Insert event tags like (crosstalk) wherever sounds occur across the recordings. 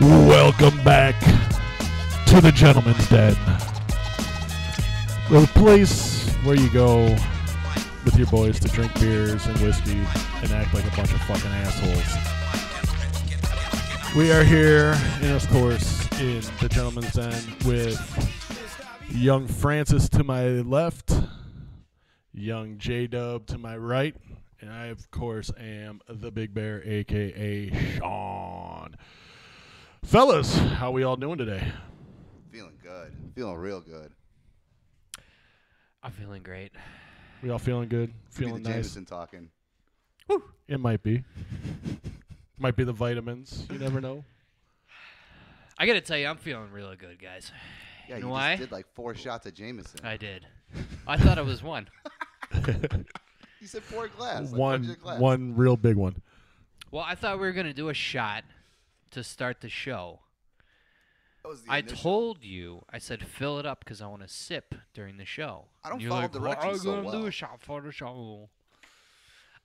Welcome back to the Gentlemen's Den. The place where you go with your boys to drink beers and whiskey and act like a bunch of fucking assholes. We are here, and of course, in the Gentlemen's Den with young Francis to my left, young J Dub to my right, and I, of course, am the Big Bear, aka Sean. Fellas, how we all doing today? Feeling good. Feeling real good. I'm feeling great. We all feeling good? Could be Feeling the nice? Jameson talking. It might be. might be the vitamins. You never know. I gotta tell you, I'm feeling really good, guys. Yeah, You you, know just why? did like four shots of Jameson. I did. I thought it was one. (laughs) you said four glass. Like, one, what's glass? one real big one. Well, I thought we were gonna do a shot to start the show. That was the I initial. told you, I said fill it up because I want to sip during the show. I don't And you're follow like, directions "Well, I'm so gonna do well." a shot for the show.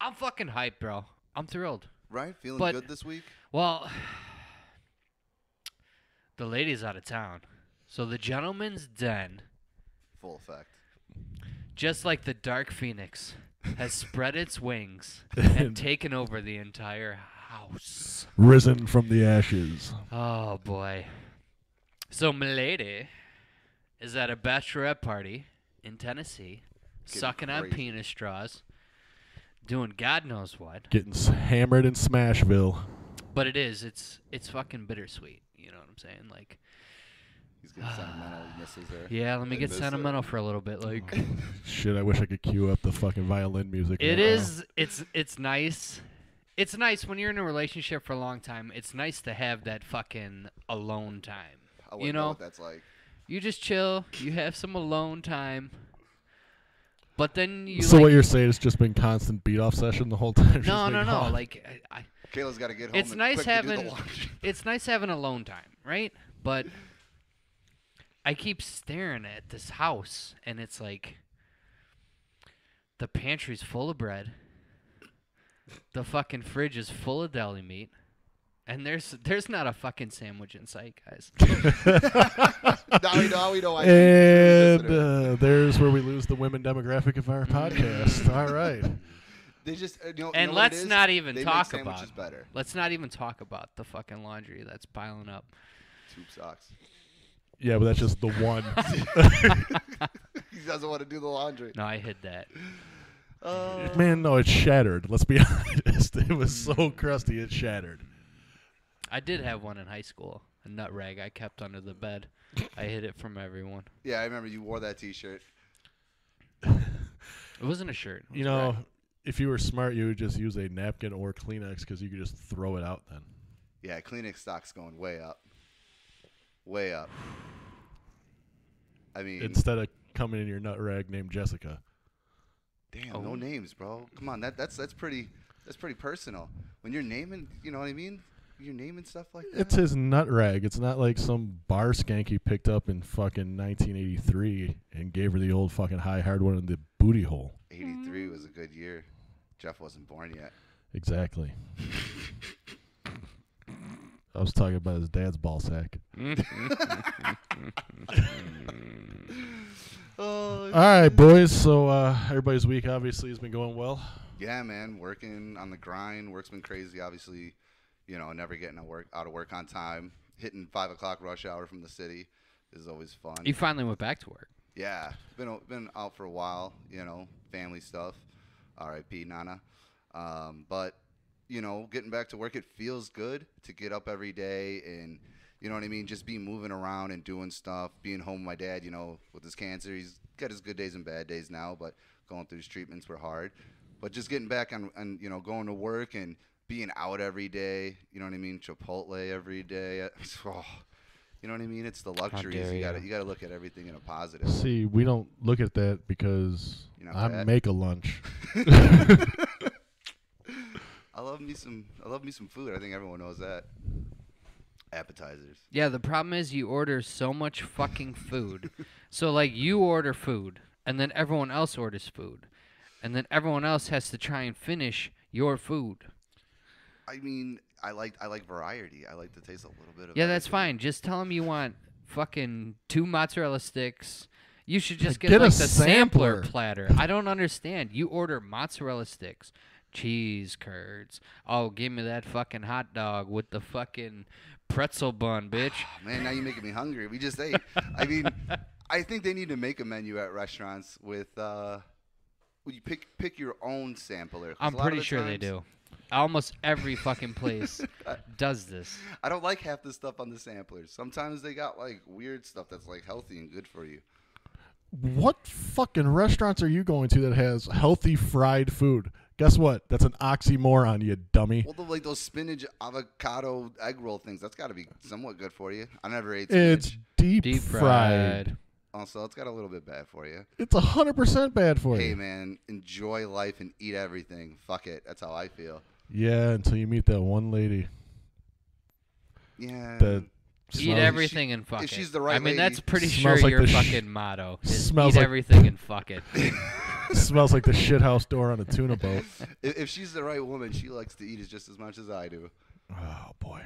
I'm fucking hyped, bro. I'm thrilled. Right? Feeling but- good this week? Well, (sighs) the lady's out of town, so the gentlemen's den. Full effect. just like the Dark Phoenix, has spread its wings (laughs) and taken over the entire house. Risen from the ashes. Oh boy. So Milady is at a bachelorette party in Tennessee, Getting sucking on crazy. penis straws, doing God knows what. Getting s- hammered in Smashville. But it is, it's it's fucking bittersweet. You know what I'm saying? Like, He's getting sentimental. He (sighs) misses her. yeah, let me I get miss her. sentimental for a little bit. Like, (laughs) Shit, I wish I could cue up the fucking violin music. It right now. is. It's it's nice. It's nice when you're in a relationship for a long time. It's nice to have that fucking alone time. I wouldn't you know know, what that's like. you just chill. You have some alone time. But then you. so like, what you're saying is just been constant beat off session the whole time. (laughs) She's No, been no, no. gone. Like I, I, Kayla's got to get home. it's and nice quick to do the having. (laughs) It's nice having alone time, right? But I keep staring at this house, and it's like the pantry's full of bread. The fucking fridge is full of deli meat. And there's there's not a fucking sandwich in sight, guys. (laughs) now we know. Now we know why. and uh, there's where we lose the women demographic of our podcast. (laughs) All right. They just uh, you know, you and know let's not even they talk make about better. Let's not even talk about the fucking laundry that's piling up. Tube socks. Yeah, but that's just the one. (laughs) he doesn't want to do the laundry. No, I hid that. Uh, Man, no, it shattered. Let's be (laughs) honest. It was so crusty, it shattered. I did have one in high school, a nut rag I kept under the bed. I hid it from everyone. yeah, I remember you wore that T-shirt. It wasn't a shirt. it You a know, rag. if you were smart, you would just use a napkin or Kleenex because you could just throw it out then. Yeah, Kleenex stock's going way up. Way up. I mean, Instead of coming in your nut rag named Jessica. Damn, Oh. no names, bro. Come on, that that's that's pretty that's pretty personal. When you're naming, you know what I mean? You're naming stuff like that. It's his nut rag. It's not like some bar skank he picked up in fucking 1983 and gave her the old fucking high hard one in the booty hole. 83 mm-hmm. was a good year. Jeff wasn't born yet. Exactly. (laughs) I was talking about his dad's ball sack. (laughs) (laughs) Oh, All right, boys. So uh, everybody's week obviously has been going well. yeah, man. Working on the grind. Work's been crazy. Obviously, you know, never getting out of work out of work on time. Hitting five o'clock rush hour from the city is always fun. You finally went back to work. Yeah, been been out for a while. You know, family stuff. R.I.P. Nana. Um, but you know, getting back to work, it feels good to get up every day and you know what I mean. Just be moving around and doing stuff. Being home with my dad. You know, with his cancer, he's got his good days and bad days now. But going through his treatments were hard. But just getting back on, and you know, going to work and being out every day. You know what I mean? Chipotle every day. (laughs) Oh, you know what I mean? It's the luxuries. You got to you. you got to look at everything in a positive. See, we don't look at that because You're not I fat? make a lunch. (laughs) (laughs) I love me some. I love me some food. I think everyone knows that. Appetizers. Yeah, the problem is you order so much fucking food. (laughs) so like you order food and then everyone else orders food. And then everyone else has to try and finish your food. I mean, I like I like variety. I like to taste a little bit of. Yeah, that's fine. Just tell them you want fucking two mozzarella sticks. You should just get, Get a like the sampler sampler. platter. I don't understand. You order mozzarella sticks, cheese curds. Oh, give me that fucking hot dog with the fucking pretzel bun, bitch. Oh, man, now you're making me hungry. We just ate. I (laughs) mean, I think they need to make a menu at restaurants with. uh well, you pick pick your own sampler. I'm a lot of pretty the sure they do. Almost every fucking place (laughs) does this. I don't like half the stuff on the samplers. Sometimes they got like weird stuff that's like healthy and good for you. What fucking restaurants are you going to that has healthy fried food? Guess what? That's an oxymoron, you dummy. Well, the, like those spinach avocado egg roll things, that's got to be somewhat good for you. I never ate spinach. It's deep, Deep fried. fried. Also, it's got a little bit bad for you. It's hundred percent bad for you. Hey, man, enjoy life and eat everything. Fuck it. That's how I feel. Yeah, until you meet that one lady Yeah. that Eat smells- everything and fuck if it. she's the right I mean, that's pretty Smells sure like your the sh- fucking motto. Is smells eat like- everything and fuck it. (laughs) (laughs) smells like the shithouse door on a tuna boat. if, if she's the right woman, she likes to eat as just as much as I do. Oh boy,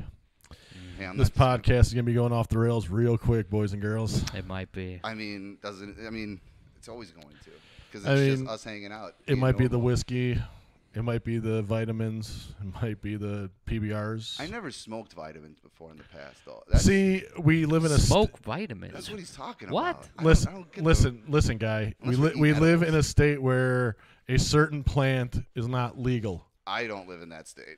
mm, Hey, I'm this not podcast is gonna be going off the rails real quick, boys and girls. It might be. I mean, doesn't I mean, it's always going to because I it's mean, just us hanging out. It being might be the normal. whiskey, it might be the vitamins, it might be the PBRs. I never smoked vitamins before in the past, though. That's, See, we live in a st- Smoke vitamins. that's what he's talking What? about. I don't- listen, I don't get the- listen, listen, guy. We we're li- we eating live in a state where a certain plant is not legal. I don't live in that state.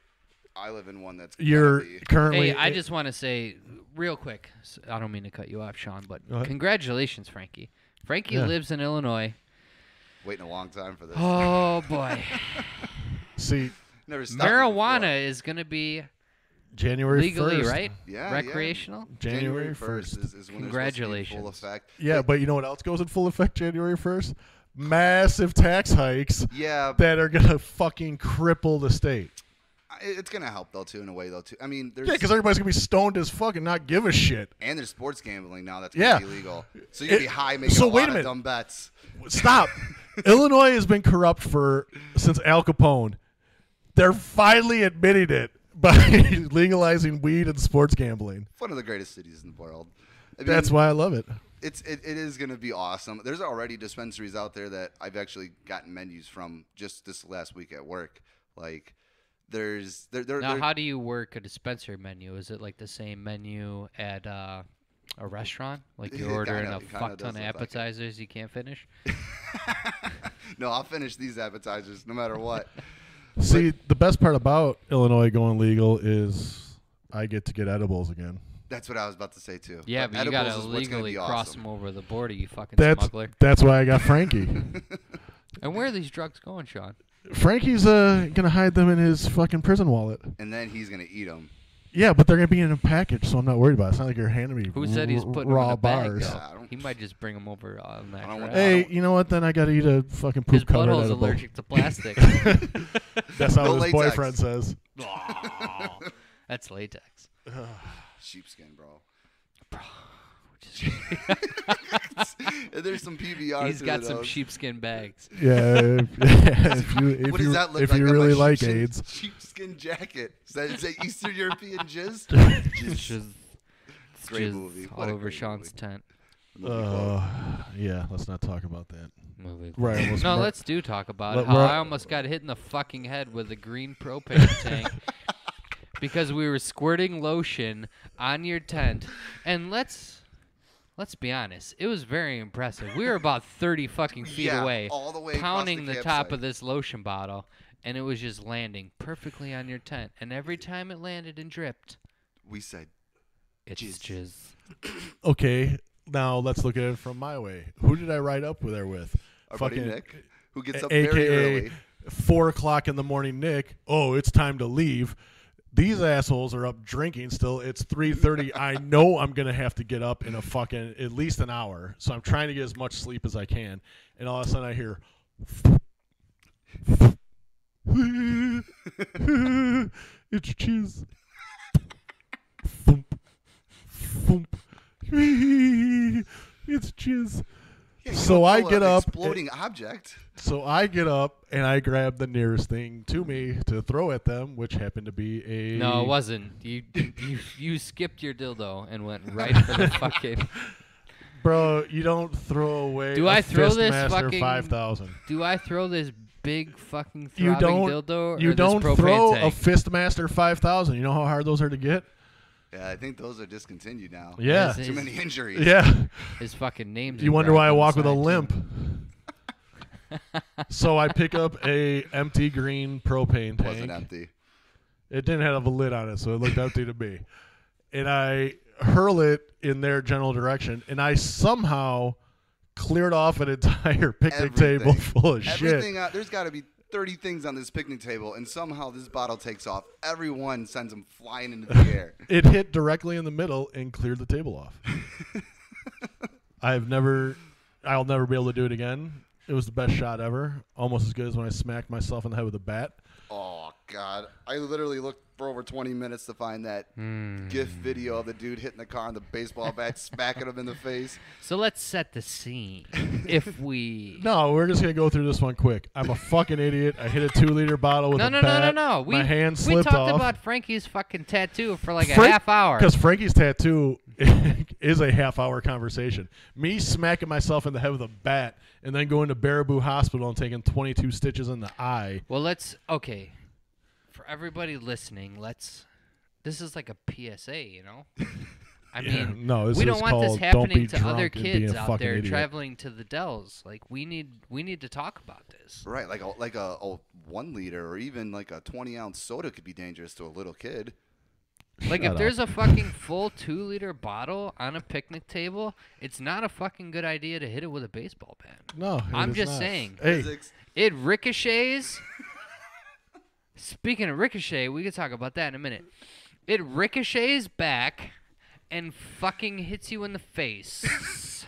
I live in one that's. You're be- currently. Hey, I just want to say real quick. I don't mean to cut you off, Sean, but congratulations, Frankie. Frankie Yeah. lives in Illinois. waiting a long time for this. Oh boy, (laughs) see Never stopped me before. marijuana is gonna be January legally 1st. right, Yeah, yeah. recreational. January first is, is when they're to be full Congratulations. effect. Yeah, but you know what else goes in full effect January 1st? Massive tax hikes Yeah, that are gonna fucking cripple the state. I- it's gonna help though too in a way though too. I mean, there's Yeah, because everybody's gonna be stoned as fuck and not give a shit. and there's sports gambling now that's Yeah. gonna be illegal. So you can be high making so a wait lot a minute. of dumb bets. Stop. (laughs) Illinois has been corrupt for since Al Capone. They're finally admitting it by (laughs) legalizing weed and sports gambling. One of the greatest cities in the world. I mean, That's why I love it. it's it, it is going to be awesome. There's already dispensaries out there that I've actually gotten menus from just this last week at work. Like there's there there Now, there- how do you work a dispensary menu? Is it like the same menu at uh, a restaurant? Like you're (laughs) ordering kinda- a fuck ton of look like appetizers you can't finish? (laughs) no, I'll finish these appetizers no matter what. See, the best part about Illinois going legal is I get to get edibles again. That's what I was about to say too. Yeah, but you edibles gotta what's gonna legally be cross awesome. them over the border, you fucking That's smuggler. that's why I got Frankie. (laughs) And where are these drugs going, Sean? Frankie's uh gonna hide them in his fucking prison wallet. And then he's gonna eat them. Yeah, but they're gonna be in a package, so I'm not worried about it. It's not like you're handing me Who said he's r- putting them raw in a bag? bars. though? Yeah, He might just bring them over on that. I don't trip. want- Hey, you know what? Then I gotta eat a fucking His poop covered butthole's edible. allergic to plastic. (laughs) That's how No his latex. boyfriend says. Aw, (laughs) That's latex. (sighs) Sheepskin, bro. Which is- And (laughs) there's some PBR. He's to got those. some sheepskin bags. Yeah, if, (laughs) (laughs) if you if what you does that look if like? you on really like sheepskin- AIDS, sheepskin jacket. Is that, is that Eastern European jizz? It's just Great jizz movie. all over great Sean's movie. tent. Movie uh, yeah, let's not talk about that. Movie. Right, almost No, mur- let's do talk about Let- it. How I almost got hit in the fucking head with a green propane tank because we were squirting lotion on your tent. And let's let's be honest, it was very impressive. We were about (laughs) thirty fucking feet Yeah, away, all the way pounding the the, top of this lotion bottle, and it was just landing perfectly on your tent. And every time it landed and dripped, We said it's Jizz. jizz. (coughs) Okay, now let's look at it from my way. Who did I ride up there with? our buddy Fucking Nick, who gets A- up very AKA early. four o'clock in the morning. Nick, oh, it's time to leave. These assholes are up drinking still. It's three thirty. I know I'm gonna have to get up in a fucking at least an hour. So I'm trying to get as much sleep as I can. And all of a sudden I hear (laughs) it's cheese. Thump. Thump. (laughs) it's jizz. Yeah, So I get up- Exploding object. So I get up and I grab the nearest thing to me to throw at them, which happened to be a No, it wasn't. You you you skipped your dildo and went right for the (laughs) fucking. Bro, you don't throw away. Do I I throw this Fistmaster fucking- 5000. Do I throw this big fucking You don't. dildo or you this don't throw tank? a Fistmaster 5000. You know how hard those are to get? Yeah, I think those are discontinued now. Yeah. His- Too his- many injuries. Yeah. (laughs) His fucking name's. You wonder why I walk with a limp. (laughs) so I pick up a empty green propane tank. Wasn't empty. It didn't have a lid on it, so it looked empty to me. And I hurl it in their general direction, and I somehow cleared off an entire (laughs) picnic table full of shit. Everything. Out, there's got to be 30 things on this picnic table, and somehow this bottle takes off. Everyone sends them flying into the air. (laughs) It hit directly in the middle and cleared the table off. (laughs) I've never, I'll never be able to do it again. It was the best shot ever, almost as good as when I smacked myself in the head with a bat. Oh God! I literally looked for over 20 minutes to find that Hmm. GIF video of the dude hitting the car on the baseball bat, (laughs) smacking him in the face. So let's set the scene. if (laughs) we. No, we're just gonna go through this one quick. I'm a fucking idiot. I hit a two liter bottle with No, a no, no, no, bat. no. We, My hand we talked off. about Frankie's fucking tattoo for like a half hour. Because Frankie's tattoo (laughs) is a half hour conversation. Me smacking myself in the head with a bat and then going to Baraboo Hospital and taking 22 stitches in the eye. Well, let's okay. For everybody listening, let's. This is like a PSA, you know. (laughs) I Yeah, mean, no, this we don't want this happening to other Drunk and Being kids out there Idiot. traveling to the Dells. Like we need, we need to talk about this. Right, like a like a, a one liter or even like a 20 ounce soda could be dangerous to a little kid. Like Shut if there's a fucking full two liter bottle on a picnic table, it's not a fucking good idea to hit it with a baseball bat. No, it I'm is just not. saying. Hey, It ricochets. Speaking of ricochet, we could talk about that in a minute. It ricochets back and fucking hits you in the face.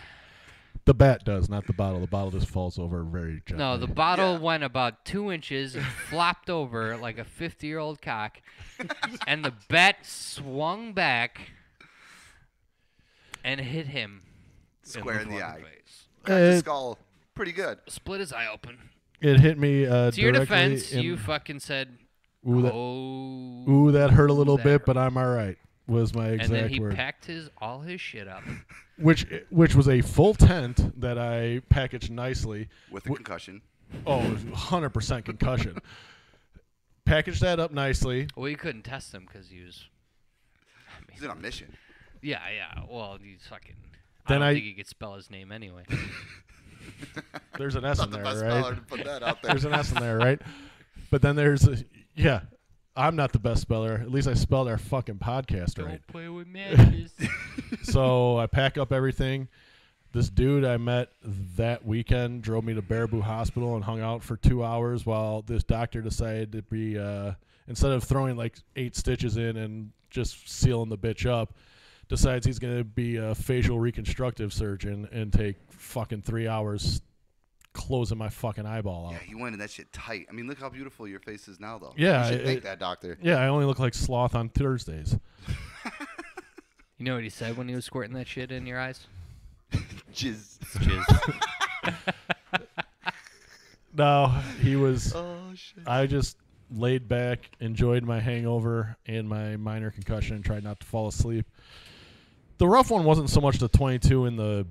the bat does, not the bottle. The bottle just falls over very gently. no, the bottle Yeah. went about two inches and flopped over like a 50 year old cock. (laughs) and the bat swung back and hit him Square in the fucking eye. face. Cracked the skull. Pretty good. Split his eye open. It hit me uh, To your defense, in- you fucking said, ooh, that, "Oh." ooh, that hurt a little bit, hurt. but I'm all right. Was my exact and then exact he word. packed his all his shit up. (laughs) which which was a full tent that I packaged nicely. With a Wh- concussion. Oh, 100% concussion. Packaged that up nicely. Well, you couldn't test him because he was. I He's mean, on a mission. yeah, yeah. Well, he's fucking. Then I I- don't think he could spell his name anyway. (laughs) (laughs) There's an S Not in the there, best right? to put that out there. There's an S in there, right? But then there's a, yeah. I'm not the best speller. At least I spelled our fucking podcast right. Don't play with (laughs) matches. so I pack up everything. This dude I met that weekend drove me to Baraboo Hospital and hung out for two hours while this doctor decided to be uh, instead of throwing like eight stitches in and just sealing the bitch up, decides he's gonna be a facial reconstructive surgeon and take fucking three hours closing my fucking eyeball out. Yeah, he went in that shit tight. I mean, look how beautiful your face is now, though. Yeah, you should it- thank that doctor. Yeah, I only look like sloth on Thursdays. (laughs) you know what he said when he was squirting that shit in your eyes? (laughs) Jizz. Jizz. (laughs) No, he was. Oh shit. I just laid back, enjoyed my hangover and my minor concussion, and tried not to fall asleep. The rough one wasn't so much the 22 in the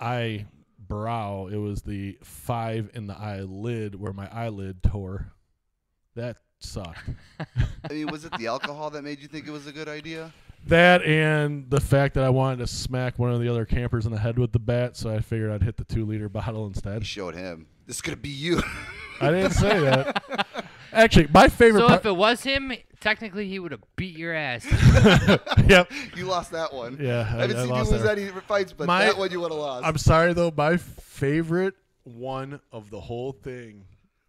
eyebrow; it was the five in the eyelid where my eyelid tore. That sucked. (laughs) I mean, was it the alcohol that made you think it was a good idea? that and the fact that I wanted to smack one of the other campers in the head with the bat, so I figured I'd hit the two liter (laughs) bottle You instead. showed him. This is gonna be you. I didn't say that. (laughs) Actually, my favorite. so part- if it was him, technically he would have beat your ass. (laughs) (laughs) yep. you lost that one. Yeah, I I, haven't I seen you lost lose that. any fights, but My- that one you would have lost. I'm sorry though. My favorite one of the whole thing,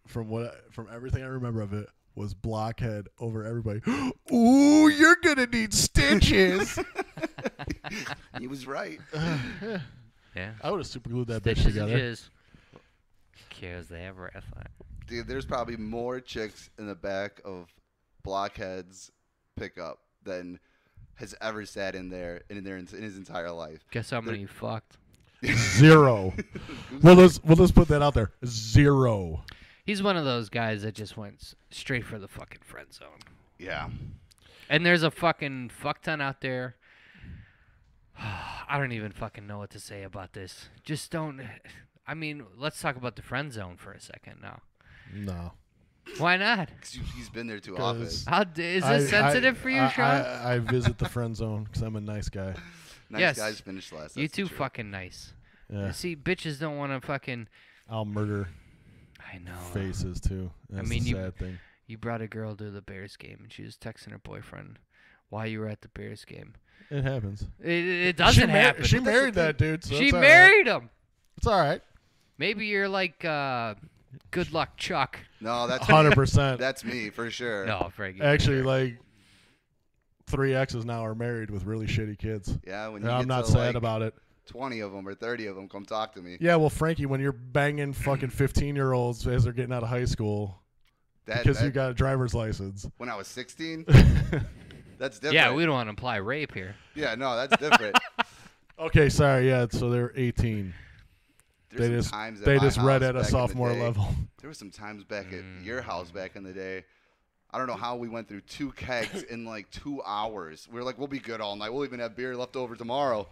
from what I, from everything I remember of it, was Blockhead over everybody. (gasps) Ooh, you're gonna need stitches. (laughs) he was right. (sighs) yeah. I would have super glued that bitch Stitches and together. jizz. Cares they ever effort. Dude, there's probably more chicks in the back of Blockhead's pickup than has ever sat in there in their in his entire life. Guess how many you fucked? (laughs) Zero. (laughs) we'll just we'll just put that out there. Zero. He's one of those guys that just went straight for the fucking friend zone. Yeah. And there's a fucking fuck ton out there. (sighs) I don't even fucking know what to say about this. Just don't. (sighs) I mean, let's talk about the friend zone for a second now. No. Why not? 'Cause you- he's been there too often. 'Cause How d- is I- this sensitive I- for you, I, Sean? I, I visit the friend zone because I'm a nice guy. (laughs) Nice Yes. guys finished last. you that's the too truth. fucking nice. Yeah. See, bitches don't want to fucking. I'll murder I know. faces too. That's mean, the you- sad thing. You brought a girl to the Bears game, and she was texting her boyfriend while you were at the Bears game. It happens. It, it doesn't she mar- happen. She But that's the married that dude. So She it's all right. married him. It's all right. Maybe you're like, uh, good luck, Chuck. No, that's 100%. (laughs) That's me for sure. No, Frankie. Actually, like three exes now are married with really shitty kids. Yeah, when you And I'm not to, sad like, about it. twenty of them or thirty of them, come talk to me. Yeah, well, Frankie, when you're banging fucking 15 year olds as they're getting out of high school That, because that- you got a driver's license. when I was sixteen, (laughs) that's different. yeah, we don't want to imply rape here. Yeah, no, that's different. (laughs) okay, sorry. Yeah, so they're 18. There's they some just times at they my just read at a back the sophomore day- level. (laughs) There were some times back at mm. your house back in the day. I don't know how we went through two kegs (laughs) in like two hours. We were like, we'll be good all night. We'll even have beer left over tomorrow.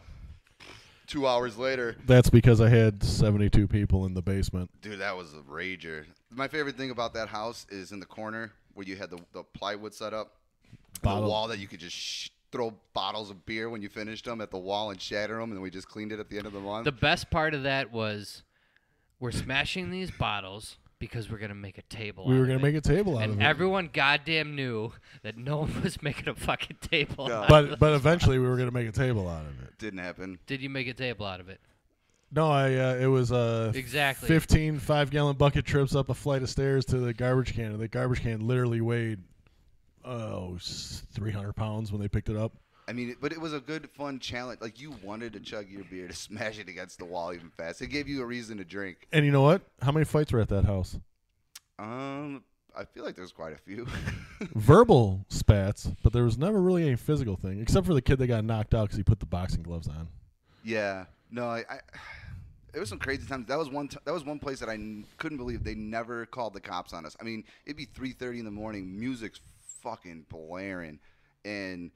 Two hours later, That's because I had 72 people in the basement. dude, that was a rager. My favorite thing about that house is in the corner where you had the, the plywood set up, and the wall that you could just sh- throw bottles of beer when you finished them at the wall and shatter them, and then we just cleaned it at the end of the month. The best part of that was we're smashing these bottles because we're gonna make a table. We out were gonna it. make a table out and of it, And everyone goddamn knew that no (laughs) one was making a fucking table. No. out of but but eventually we were gonna make a table out of it. Didn't happen. Did you make a table out of it? No, I uh, it was uh, Exactly. 15 five gallon bucket trips up a flight of stairs to the garbage can. And the garbage can literally weighed oh 300 pounds when they picked it up. I mean, but it was a good, fun challenge. Like you wanted to chug your beer to (laughs) smash it against the wall even fast. It gave you a reason to drink. And you know what? How many fights were at that house? Um, I feel like there's quite a few. (laughs) Verbal spats, but there was never really any physical thing, except for the kid that got knocked out because he put the boxing gloves on. yeah, no, I, I. (sighs) There was some crazy times. That was one. T- that was one place that I n- couldn't believe they never called the cops on us. I mean, it'd be three thirty in the morning, music's fucking blaring, and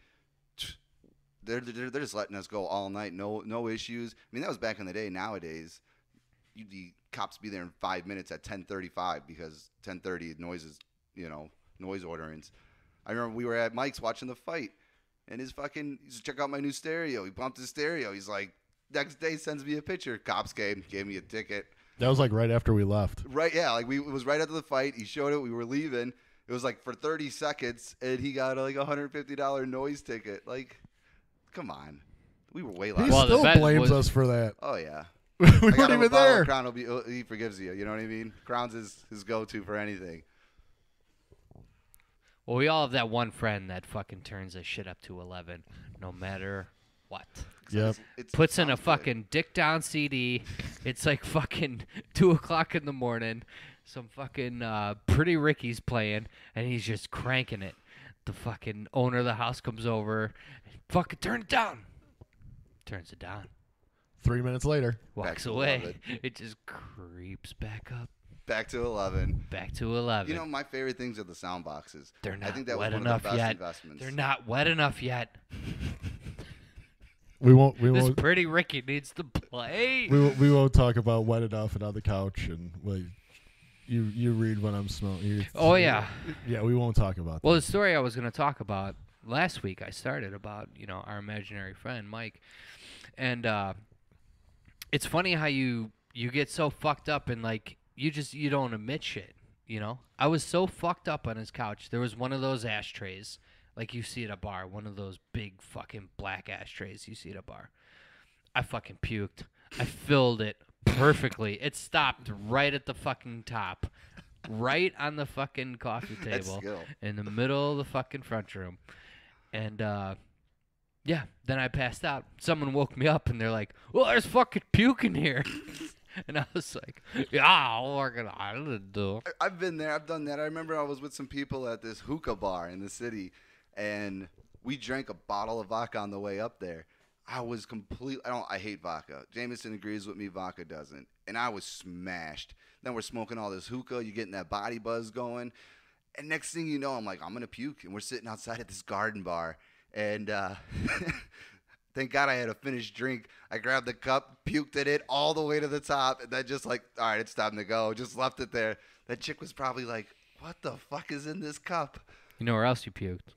they're, they're they're just letting us go all night. No no issues. I mean, that was back in the day. Nowadays, you the cops be there in five minutes at ten thirty five because ten thirty noises, you know, noise orderings. I remember we were at Mike's watching the fight, and his fucking he's check out my new stereo. He bumped his stereo. He's like, next day sends me a picture. Cops came, gave me a ticket. That was like right after we left. Right, yeah, like we it was right after the fight. He showed it. We were leaving. It was like for thirty seconds, and he got like a hundred fifty dollar noise ticket. Like, come on, we were way He. Well, the still bet blames was- us for that. oh yeah, (laughs) we I weren't him a even bottle of there. Crown will be, uh, he forgives you. You know what I mean? Crown's his his go to for anything. Well, we all have that one friend that fucking turns his shit up to eleven, no matter what. Yep. It's, Puts in a sounds good. fucking dick down CD. It's like fucking (laughs) two o'clock in the morning. Some fucking uh, Pretty Ricky's playing, and he's just cranking it. The fucking owner of the house comes over, fucking turn it down. Turns it down. Three minutes later, Walks to away. (laughs) It just creeps back up, back to eleven. back to eleven. You know, my favorite things are the sound boxes. They're I not think that wet was one enough of the best yet. investments. They're not wet enough yet. we won't. We This won't. Pretty Ricky needs to play. We, won't- we won't talk about wet enough and on the couch and well, you you read when I'm. You, (laughs) Oh yeah. yeah. We won't talk about that. Well, the story I was going to talk about last week, I started about you know our imaginary friend Mike, and uh, it's funny how you you get so fucked up and like you just you don't admit shit. You know, I was so fucked up on his couch. There was one of those ashtrays, like you see at a bar, one of those big fucking black ashtrays you see at a bar. I fucking puked. I filled it perfectly. It stopped right at the fucking top, right on the fucking coffee (laughs) table skill. in the middle of the fucking front room. And uh yeah, then I passed out. Someone woke me up and they're like, "Well, there's fucking puke in here." (laughs) and I was like, "Yeah, I'll work it out. Do. I've been there. I've done that. I remember I was with some people at this hookah bar in the city, and we drank a bottle of vodka on the way up there. I was complete. I don't. I hate vodka. Jameson agrees with me. Vodka doesn't. And I was smashed. Then we're smoking all this hookah. You're getting that body buzz going. And next thing you know, I'm like, I'm gonna puke. And we're sitting outside at this garden bar. And uh, (laughs) thank God I had a finished drink. I grabbed the cup, puked at it all the way to the top, and then just like, all right, it's time to go. Just left it there. That chick was probably like, what the fuck is in this cup? You know where else you puked?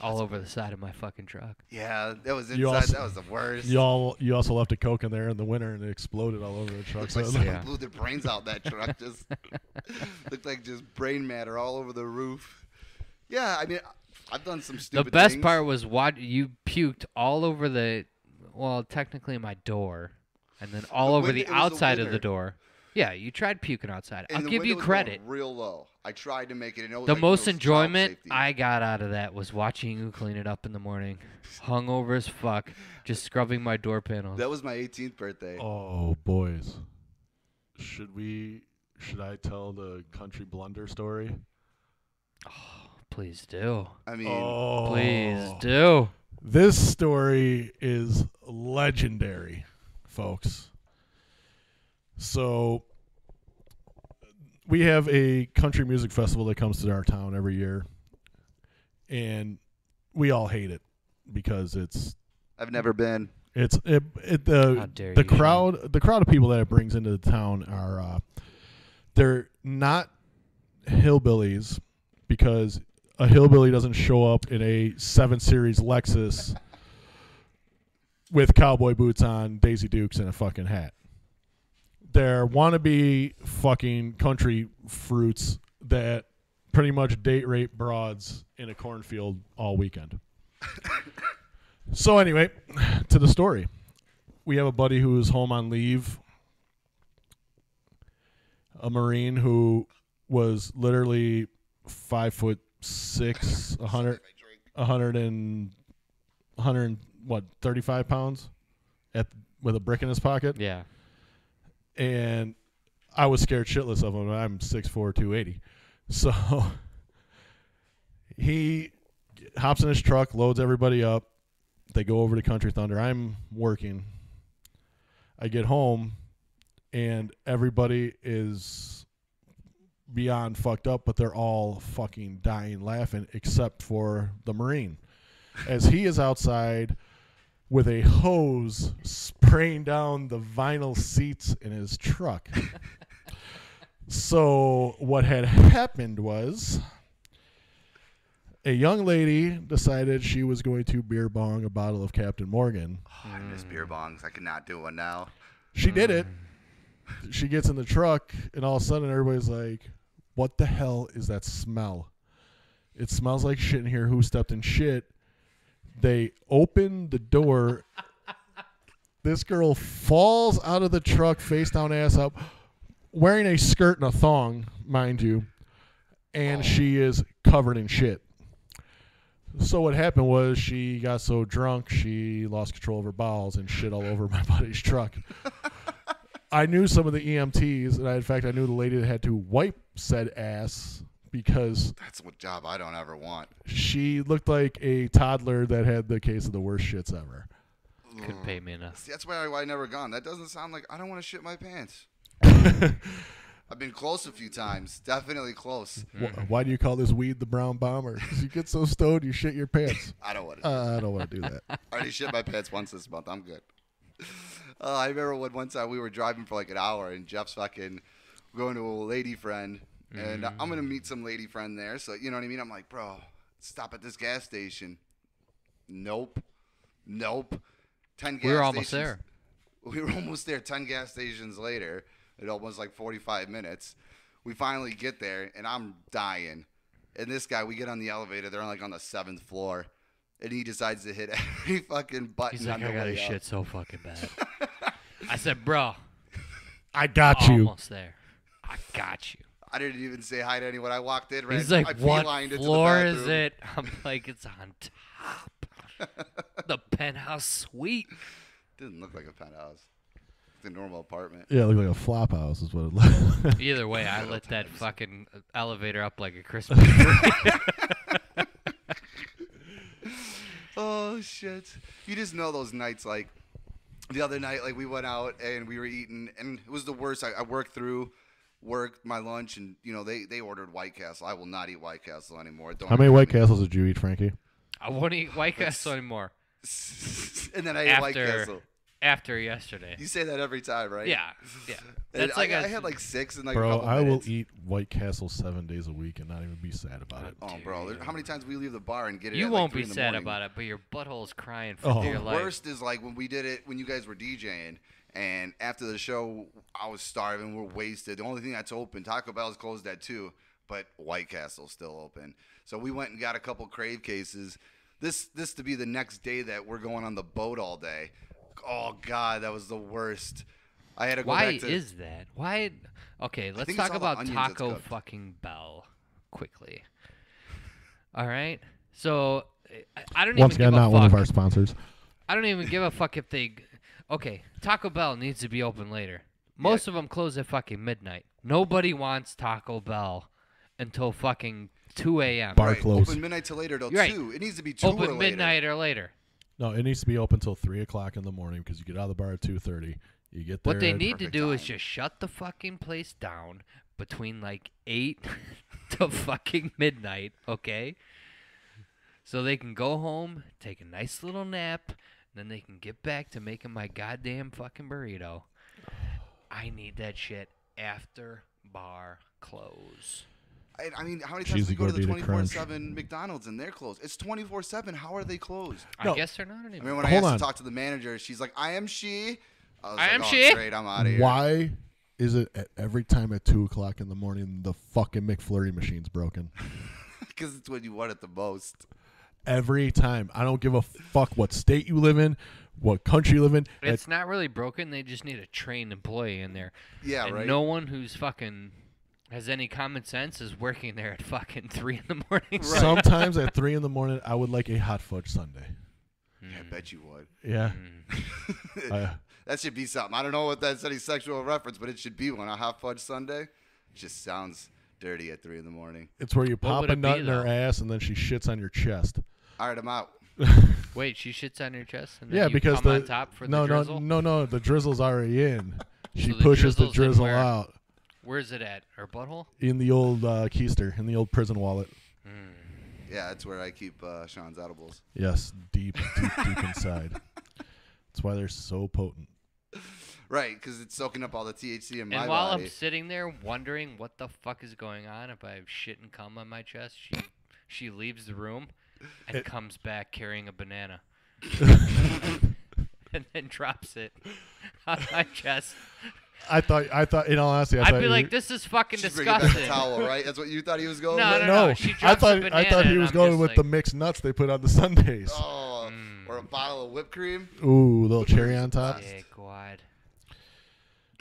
All over the side of my fucking truck. Yeah, that was inside. You also- that was the worst. Y'all, you also left a coke in there in the winter and it exploded all over the truck. Looks So like it someone Yeah. blew their brains out that truck. (laughs) Just looked like just brain matter all over the roof. Yeah, I mean, I've done some stupid. The best things. part was what you puked all over the, well, technically my door, and then all The over window- the it was the outside of the window. door. Yeah, you tried puking outside. And I'll give you window was going credit. Real low. I tried to make it. And it The like, most you know, child enjoyment. I got out of that was watching you clean it up in the morning, hungover as fuck, just scrubbing my door panels. That was my 18th birthday. Oh, boys. Should we? Should I tell the country blunder story? (sighs) Please do. I mean, oh, Please do. This story is legendary, folks. So, we have a country music festival that comes to our town every year, and we all hate it because it's I've never been. it's it, it the the you, crowd the crowd of people that it brings into the town are uh, they're not hillbillies because a hillbilly doesn't show up in a seven series Lexus with cowboy boots on, Daisy Dukes, and a fucking hat. They're wannabe fucking country fruits that pretty much date rape broads in a cornfield all weekend. (laughs) so anyway, to the story. We have a buddy who is home on leave, a Marine who was literally five foot six, (laughs) a hundred, a hundred and, a hundred and what, thirty five pounds, at with a brick in his pocket, Yeah. And I was scared shitless of him. I'm 6'4", 280. So (laughs) he hops in his truck, loads everybody up. They go over to Country Thunder. I'm working. I get home, and everybody is beyond fucked up, but they're all fucking dying laughing, except for the Marine, as he is outside with a hose spraying down the vinyl seats in his truck. (laughs) so what had happened was a young lady decided she was going to beer bong a bottle of Captain Morgan. Oh, I miss beer bongs. I could not do one now. She did it. Mm. She gets in the truck, and all of a sudden, everybody's like, "What the hell is that smell? It smells like shit in here. Who stepped in shit?" They open the door. this girl falls out of the truck, face down, ass up, wearing a skirt and a thong, mind you, and oh. she is covered in shit. So what happened was she got so drunk she lost control of her bowels and shit all over (laughs) my buddy's truck. I knew some of the EMTs, and I, in fact, I knew the lady that had to wipe said ass because That's a job I don't ever want. she looked like a toddler that had the case of the worst shits ever. Couldn't pay me enough. See, that's why I, why I never gone. That doesn't sound like I don't want to shit my pants. (laughs) I've been close a few times. Definitely close. Wh- Why do you call this weed the brown bomber? Because you get so stoned you shit your pants. (laughs) I don't want to. Uh, I don't want to do that. (laughs) I already shit my pants once this month. I'm good. Uh, I remember when one time we were driving for like an hour and Jeff's fucking going to a lady friend and uh, I'm gonna meet some lady friend there. So you know what I mean? I'm like, bro, stop at this gas station. Nope, nope. Ten gas We were almost stations- there. We (laughs) were almost there. Ten gas stations later, it almost like 45 minutes. We finally get there and I'm dying. And this guy, we get on the elevator. They're like on the seventh floor, and he decides to hit (laughs) every fucking button He's like, on the I got way up. shit so fucking bad. (laughs) I said, bro, I got you. almost there. I got you. I didn't even say hi to anyone. I walked in. Ran, He's like, I what beelined into the floor is it? (laughs) I'm like, it's on top. (laughs) the penthouse suite. Didn't look like a penthouse. It's a normal apartment. Yeah, it looked like a flop house is what it looked like. (laughs) Either way, I lit that fucking elevator up like a Christmas tree. Oh shit! You just know those nights like the other night, like we went out and we were eating, and it was the worst. I, I worked through, worked my lunch, and you know they they ordered White Castle. I will not eat White Castle anymore. Don't How many White invite Castles did you eat, Frankie? I won't eat White Castle anymore. (laughs) and then I ate White After- Castle. After yesterday. You say that every time, right? Yeah, yeah. (laughs) That's I, like a- I had like six in like a Bro, couple I will eat White Castle seven days a week and not even be sad about it. Oh, bro! there- How many times we leave the bar and get it? You at, won't three be in the sad morning? about it, but your butthole's crying for Oh. dear The life. worst is like when we did it when you guys were DJing, and after the show, I was starving. We're wasted. The only thing that's open, Taco Bell's closed at two, but White Castle's still open. So we went and got a couple crave cases. This this to be the next day that we're going on the boat all day. Oh God, that was the worst. I had to go Why back to. is that? Why? Okay, let's talk about Taco fucking Bell quickly. All right. So I, I don't Once even again, give a not fuck. one of our sponsors. I don't even give a fuck if they. Okay, Taco Bell needs to be open later. Most of them close at fucking midnight. Nobody wants Taco Bell until fucking 2 a.m. Bar right, closed. Open midnight till later till You're right. two. It needs to be two Open or later. midnight or later. No, it needs to be open till three o'clock in the morning because you get out of the bar at two thirty. You get there. What they at- need to perfect do is time. just shut the fucking place down between like 8 (laughs) to fucking midnight, okay? So they can go home, take a nice little nap, then they can get back to making my goddamn fucking burrito. I need that shit after bar close. I, I mean, how many times Cheesy we go to the gordita 24 7 McDonald's and they're closed? It's 24 7. How are they closed? No. I guess they're not anymore. I anymore. mean, when I Hold asked on. to talk to the manager, she's like, I am she. I, was I like, am oh, she? Great, I'm out of here. Why is it at every time at two o'clock in the morning the fucking McFlurry machine's broken? (laughs) Because it's when you want it the most. Every time. I don't give a fuck what state you live in, what country you live in. It's not really broken. They just need a trained employee in there. Yeah, and right. no one who's fucking has any common sense is working there at fucking (laughs) three in the morning. Right. Sometimes at (laughs) three in the morning, I would like a hot fudge sundae. I bet you would. Yeah. Mm. (laughs) I- that should be something. I don't know what that's any sexual reference, but it should be one. A hot fudge sundae. Just sounds dirty at three in the morning. it's where you pop a it be, nut in her ass and then she shits on your chest. All right, I'm out. (laughs) Wait, she shits on your chest and then yeah, you because come the on top for no, the drizzle. no, no, no. The drizzle's already in. (laughs) She So the pushes the drizzle's in drizzle where? out Where's it at? Her butthole? in the old uh, keister, in the old prison wallet. Yeah, that's where I keep uh, Sean's edibles. Yes, deep, deep, deep (laughs) inside. That's why they're so potent. Right, because it's soaking up all the THC in my And while body. I'm sitting there wondering what the fuck is going on, if I have shit and cum on my chest, she she leaves the room and It- comes back carrying a banana. (laughs) and then drops it (laughs) on my chest. I thought, I thought, in all honesty, I I'd thought be like, this is fucking She's bringing back the disgusting. towel, right? That's what you thought he was going No, with? no, no, she I thought, I thought he was going with like- the mixed nuts they put on the sundaes. Oh, Mm. or a bottle of whipped cream. Ooh, little cherry on top. Dick wad.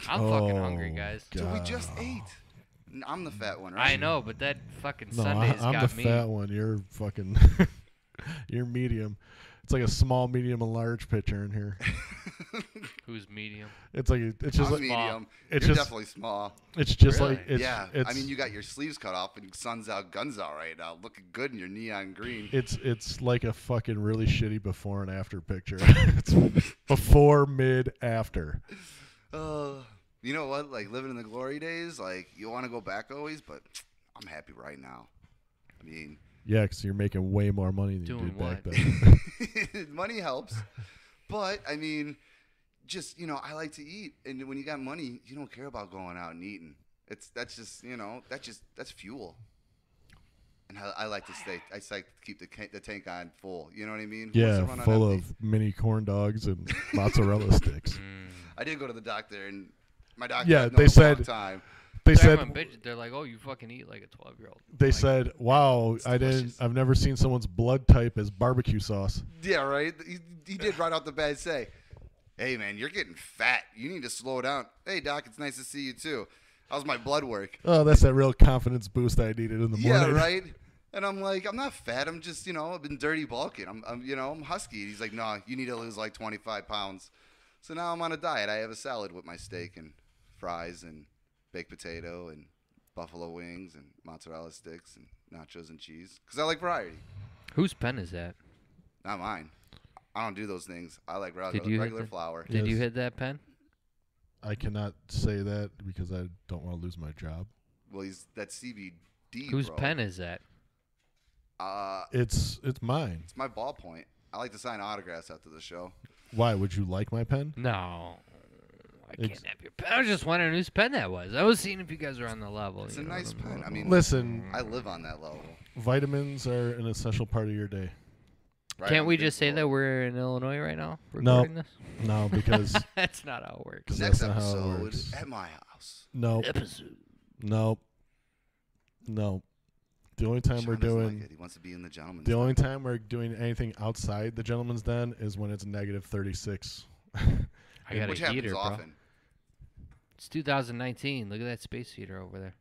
I'm fucking hungry, Oh, guys. So we just God. ate. N- I'm the fat one, right? I know, but that fucking No, I, Sunday's I'm got the me. fat one. You're fucking. (laughs) you're medium. It's like a small, medium, and large pitcher in here. (laughs) Who's medium? It's like it's just I'm like medium. it's You're just- definitely small. it's just Really? like it's yeah, it's I mean, you got your sleeves cut off and sun's out, guns out right now, looking good in your neon green. it's it's like a fucking really shitty before and after picture. (laughs) it's before, mid, after. Uh, you know what? Like living in the glory days, like you want to go back always, but I'm happy right now. I mean, Yeah, because you're making way more money than Doing you did back then. (laughs) (laughs) money helps, but I mean, just you know, I like to eat, and when you got money, you don't care about going out and eating. It's that's just you know that's just that's fuel. And I, I like to stay. I like to keep the the tank on full. You know what I mean? Who wants to yeah, full of mini corn dogs and (laughs) mozzarella sticks. Mm. I did go to the doctor, and my doctor. Yeah, they no said- time. They They're said having bitches. They're like, oh, you fucking eat like a 12 year old. they said, "Wow, It's I didn't. I've never seen someone's blood type as barbecue sauce." Yeah, right. He, he did right off the bat say, "Hey, man, you're getting fat. You need to slow down." Hey, doc, it's nice to see you too. How's my blood work? Oh, that's that real confidence boost I needed in the morning. Yeah, (laughs) right. And I'm like, I'm not fat. I'm just, you know, I've been dirty bulking. I'm, I'm you know, I'm husky. He's like, no, you need to lose like 25 pounds. So now I'm on a diet. I have a salad with my steak and fries and baked potato and buffalo wings and mozzarella sticks and nachos and cheese because I like variety. Whose pen is that? Not mine. I don't do those things. I like regular, you hit regular the- flour. Did you hit that pen? I cannot say that because I don't want to lose my job. Well, he's that's CBD. Whose bro. pen is that? Uh, It's it's mine. it's my ballpoint. I like to sign autographs after the show. Why would you like my pen? No. I can't It's- have your pen. I was just wondering whose pen that was. I was seeing if you guys were on the level. It's you a know, nice the- pen. I mean, Listen, I live on that level. vitamins are an essential part of your day. Right? Can't I'm we big just say for that we're in Illinois right now No. recording this? No, (laughs) because That's not how it works. 'Cause next that's not how it episode works. at my house? no, Episode. no, no. The only time we're Sean doesn't like doing it. He wants to be in the gentleman's. the club. only time we're doing anything outside the gentlemen's den is when it's negative thirty six. I got which a happens heater, bro. often. It's 2019. Look at that space heater over there.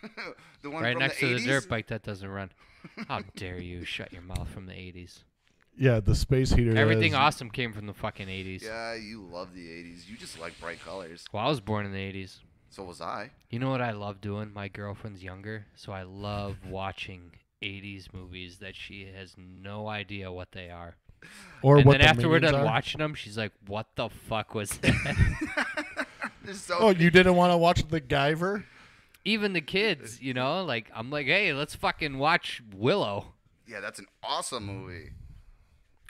(laughs) the one right from next the to the dirt bike that doesn't run. (laughs) How dare you shut your mouth from the 80s? yeah, the space heater. Everything has- awesome came from the fucking 80s. Yeah, you love the '80s. You just like bright colors. Well, I was born in the 80s. So was I. You know what I love doing? My girlfriend's younger, so I love (laughs) watching 80s movies that she has no idea what they are. Or and what then the after we're done are. watching them, she's like, "What the fuck was that?" They're so Oh, you didn't want to watch the Guyver? Even the kids, you know, like I'm like, "Hey, let's fucking watch Willow." yeah, that's an awesome movie.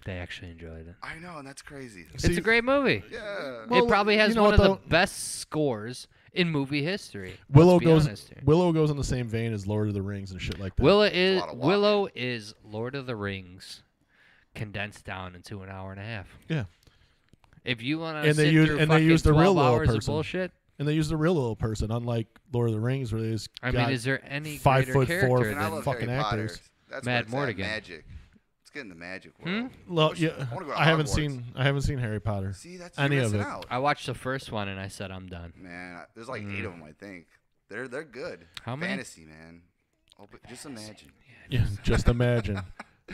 They actually enjoyed it. I know, and that's crazy. it's See- a great movie. Yeah. Well, it probably has you know one what, of though? the best scores in movie history. Willow Let's be goes. honest here. Willow goes in the same vein as Lord of the Rings and shit like that. Willow is lot of walking. Willow is Lord of the Rings condensed down into an hour and a half. Yeah. If you want to And they sit use- through and they fucking use the real 12 little hours of person. bullshit, and they use the real little person, unlike Lord of the Rings, where they just I got mean, is there any five foot four And than fucking Harry actors. That's Mad where Mortigan. Magic. Let's get in the magic Hmm? world. Well, yeah, I go I haven't seen I haven't seen Harry Potter. See, that's Any of it. out. I watched the first one and I said I'm done. Man, I- there's like Mm. eight of them, I think. They're they're good. How many? Fantasy, man. Open, just imagine. Yeah, just (laughs) imagine.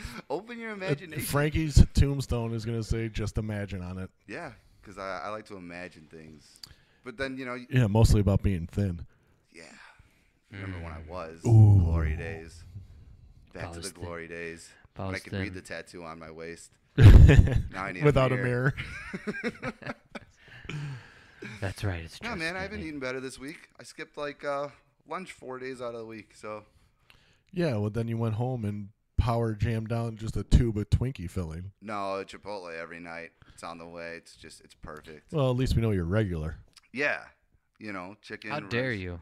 (laughs) Open your Uh, imagination. Frankie's tombstone is gonna say "just imagine" on it. yeah, because I, I like to imagine things. But then you know, Yeah, mostly about being thin. yeah. Remember when I was Ooh. glory days? Back to the Boston. glory days when I could read the tattoo on my waist. (laughs) now I need Without a mirror. mirror. (laughs) That's right. It's No, just man, I haven't me. eaten better this week. I skipped like uh, lunch four days out of the week. So Yeah, well then you went home and power jam down just a tube of Twinkie filling. no Chipotle every night. It's on the way. It's just it's perfect. Well, at least we know you're regular. Yeah, you know, chicken. How dare rice. you?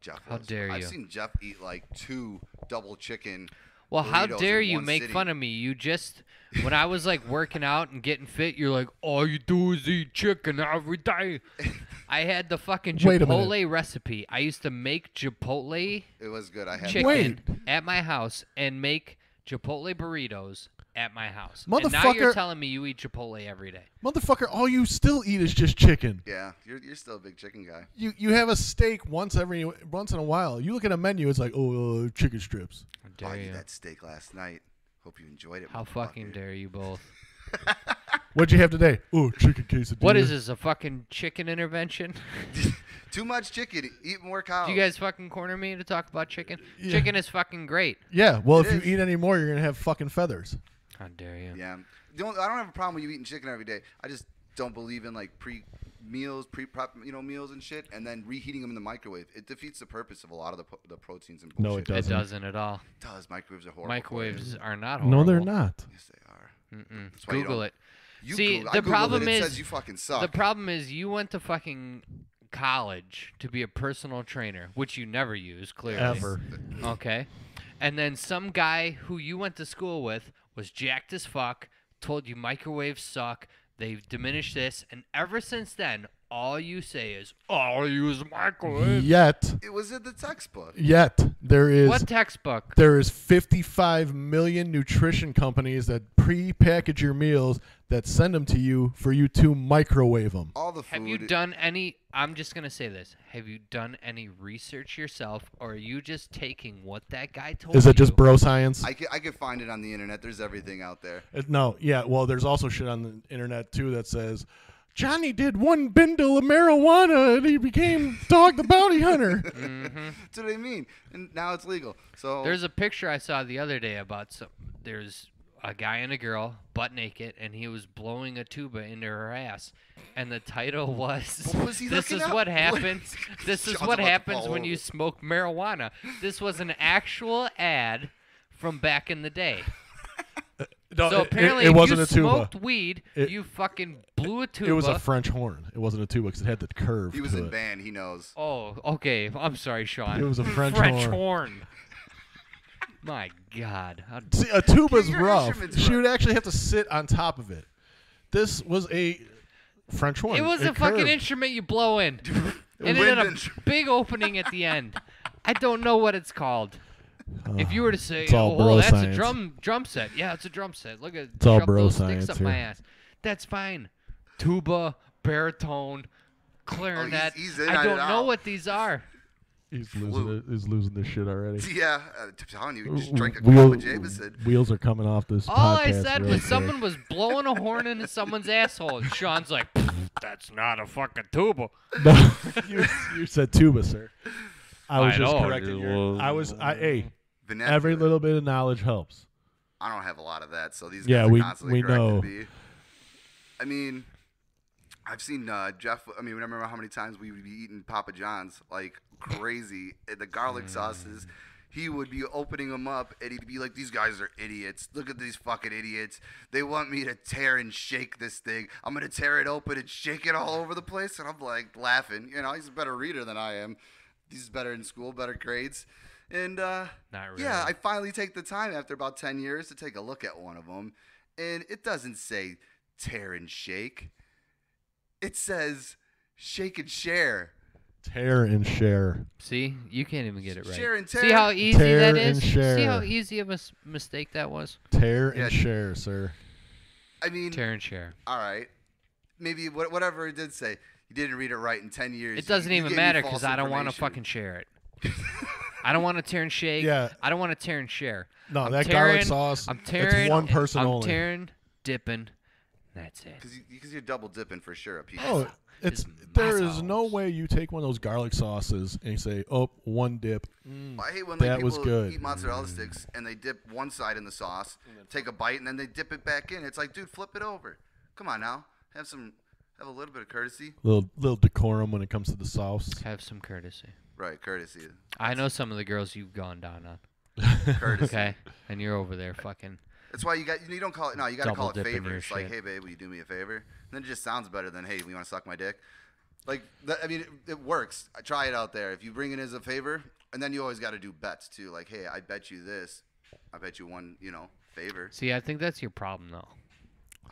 Jeff How was. dare you? I've seen Jeff eat like two double chicken. Well, how dare you make sitting. fun of me? You just when I was like working out and getting fit, you're like, all you do is eat chicken every day. (laughs) I had the fucking Wait a minute. Chipotle recipe. I used to make Chipotle It was good. I had chicken Wait. at my house and make Chipotle burritos at my house. And now you're Motherfucker- telling me you eat Chipotle every day. Motherfucker, all you still eat is just chicken. Yeah, you're you're still a big chicken guy. You you have a steak once every once in a while. You look at a menu, it's like oh uh, chicken strips. How Oh, dare I you? ate that steak last night. Hope you enjoyed it. How fucking motherfucker. dare you both? (laughs) What'd you have today? Oh, chicken quesadilla. What is this? A fucking chicken intervention? (laughs) Too much chicken. Eat more cows. Do you guys fucking corner me to talk about chicken? Yeah. Chicken is fucking great. Yeah, well, It if you eat any more, you're gonna have fucking feathers. How dare you? Yeah. Don't, I don't have a problem with you eating chicken every day. I just don't believe in like pre meals, pre prep, you know, meals and shit, and then reheating them in the microwave. It defeats the purpose of a lot of the po- the proteins and No, bullshit. it It doesn't. doesn't at all. It does. Microwaves are horrible. for you. Microwaves are not horrible. No, they're not. Yes, they are. Mm-mm. That's why you Google don't- it. You See, Googled- the Googled problem it. It is- says you fucking suck. The problem is you went to fucking college to be a personal trainer, which you never use, clearly. Ever. Okay. And then some guy who you went to school with was jacked as fuck, told you microwaves suck, they've diminished this, and ever since then, all you say is, oh, I use microwave. Yet, it was in the textbook. yet there is What textbook? there is 55 million nutrition companies that pre-package your meals that send them to you for you to microwave them. All the food. Have you done any? I'm just gonna say this. Have you done any research yourself, or are you just taking what that guy told you? Is you? it just bro science? I could, I could find it on the internet. There's everything out there. Uh, no, yeah. Well, there's also shit on the internet too that says Johnny did one bindle of marijuana and he became Dog the Bounty Hunter. (laughs) hmm That's what I mean. And now it's legal. So There's a picture I saw the other day about some. There's a guy and a girl, butt naked, and he was blowing a tuba into her ass. And the title (laughs) was, was he "This is up? what What- (laughs) happens. this is Sean's what happens when you smoke marijuana." This was an actual ad from back in the day. No, so it- it- apparently, it, if wasn't you a tuba. smoked weed, It- you fucking blew a tuba. It was a French horn. It wasn't a tuba because it had the curve. He was to in it. band. He knows. Oh, okay. I'm sorry, Sean. It was a (laughs) French horn. horn. (laughs) My God. How- (laughs) See, a tuba's Get your rough. instruments She right. would actually have to sit on top of it. This was a French horn. It was a fucking curved. instrument you blow in. and it Wind had a instrument. big opening at the end. I don't know what it's called. If you were to say, It's all "Oh, bro that's a drum drum set," yeah, it's a drum set. Look at It's all bro those science sticks up my ass. That's fine. Tuba, baritone, clarinet. he's in I on don't it know all. what these are. He's losing Flute. it. He's losing this shit already. (laughs) Yeah, uh, I'm telling you, just drink a Wheel- cup of Jameson. Wheels are coming off this All I podcast said real was quick. someone was blowing a horn into someone's asshole. And Sean's like, "That's not a fucking tuba." (laughs) No, (laughs) you, you said tuba, sir. I was I just know, correcting it you. was- I was. I, hey, Every little bit of knowledge helps. I don't have a lot of that, so these Yeah, guys are we- constantly we know. me. I mean, I've seen uh, Jeff. I mean, I remember how many times we would be eating Papa John's like crazy. And the garlic sauces, he would be opening them up, and he'd be like, "These guys are idiots. Look at these fucking idiots. They want me to tear and shake this thing. I'm gonna tear it open and shake it all over the place." And I'm like laughing. You know, he's a better reader than I am. He's better in school, better grades. And uh, Not yeah. I finally take the time after about 10 years to take a look at one of them. And it doesn't say tear and shake, it says shake and share. Tear and share. See, you can't even get it right. Share and tear. See how easy Tear that and share. See how easy of a s- mistake that was. Tear Yeah. and share, sir. I mean, Tear and share. all right. Maybe what, whatever it did say, you didn't read it right in 10 years. It doesn't you even gave matter because I don't want to fucking share it. (laughs) I don't want to tear and shake. Yeah. I don't want to tear and share. No, I'm that tearing, garlic sauce. I'm tearing. it's one person I'm only. tearing, dipping. That's it. Because you, because you're double dipping for sure. at pizza. Oh, it's It's there is no way you take one of those garlic sauces and you say, "Oh, one dip." Mm. I hate when like, That people was good. eat mozzarella sticks and they dip one side in the sauce, take a bite, and then they dip it back in. It's like, dude, flip it over. Come on now, have some, have a little bit of courtesy. Little little decorum when it comes to the sauce. Have some courtesy. Right, courtesy, I know some of the girls you've gone down on. courtesy. Okay, and you're over there fucking. That's why you got you don't call it no, you got to call it Double dipping your favors. Like, shit. hey babe, will you do me a favor? And then it just sounds better than hey, you want to suck my dick? Like, that, I mean, it, it works. I try it out there. If you bring it as a favor, and then you always got to do bets too. Like, hey, I bet you this. I bet you one, you know, favor. See, I think that's your problem though.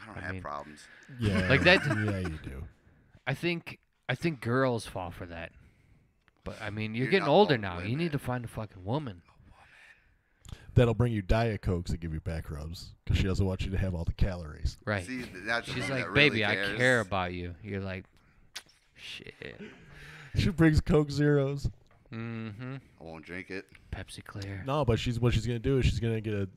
I don't I have mean- problems. Yeah, (laughs) Like that- Yeah, you do. I think I think girls fall for that. But I mean, you're, You're getting older all now. You need to find a fucking woman. That'll bring you diet cokes that give you back rubs because she doesn't want you to have all the calories. Right. See, that's She's like, that really baby, I care about you. You're like, shit. (laughs) She brings Coke Zeros. Mm-hmm. I won't drink it. Pepsi Clear. No, but she's what she's gonna do is she's gonna get a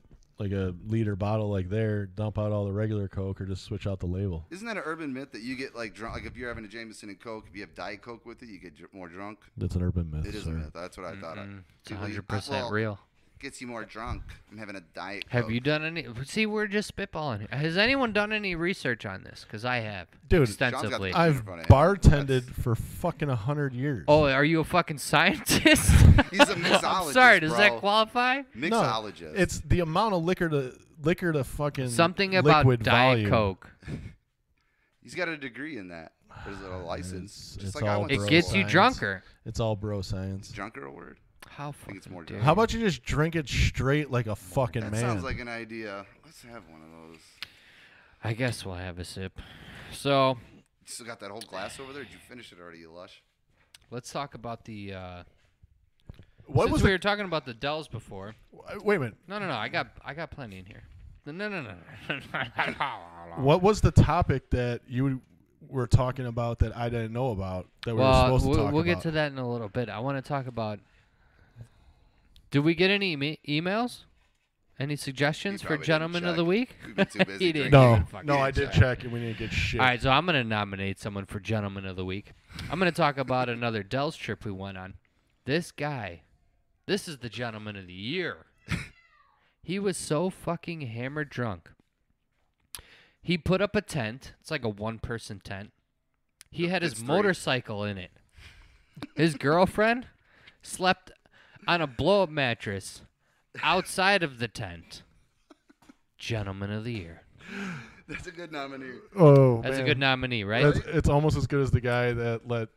like a liter bottle like there, dump out all the regular Coke, or just switch out the label. Isn't that an urban myth that you get like drunk? Like if you're having a Jameson and Coke, if you have Diet Coke with it, you get dr- more drunk. That's an urban myth. It is sir. a myth. That's what I thought. I- Mm-mm. It's 100% well, real. Gets you more drunk. I'm having a Diet. Have you done any? See, we're just spitballing. here. Has anyone done any research on this? Because I have. Dude, Sean's got the- extensively. I- I've in front of him. bartended That's- for fucking a hundred years. Oh, are you a fucking scientist? (laughs) He's a (laughs) I'm mixologist, sorry. Does bro. that qualify? Mixologist. it's the amount of liquor to liquor to fucking Something about liquid Diet volume. Coke. (laughs) He's got a degree in that. There's a (sighs) license. It's- Just it's like I all went to It gets school. you science. drunker. It's all bro science. Is drunker a word? How think it's fucking more dare. How about you just drink it straight like a fucking That man? sounds like an idea. Let's have one of those. I guess we'll have a sip. So You still got that whole glass over there? Did you finish it already, you lush? let's talk about the. Uh, what since was we the, were talking about the Dells before. wait a minute? No, no, no. I got, I got plenty in here. No, no, no, no. What was the topic that you were talking about that I didn't know about that we were well, supposed to we'll, talk we'll about? get to that in a little bit. I want to talk about. Did we get any ema- emails? Any suggestions for probably didn't Gentleman of the check. Week? We've been too (laughs) busy He didn't drinking. no, fucking no, I did check. check and we didn't get shit. All right, so I'm gonna nominate someone for Gentleman of the Week. I'm gonna talk about another Dell's trip we went on. This guy, this is the Gentleman of the Year. (laughs) He was so fucking hammered drunk. He put up a tent. It's like a one person tent. He had his It's three. motorcycle in it. His girlfriend (laughs) slept on a blow up mattress outside of the tent. Gentleman of the Year. That's a good nominee. Oh, That's a good nominee, right? That's, it's almost as good as the guy that let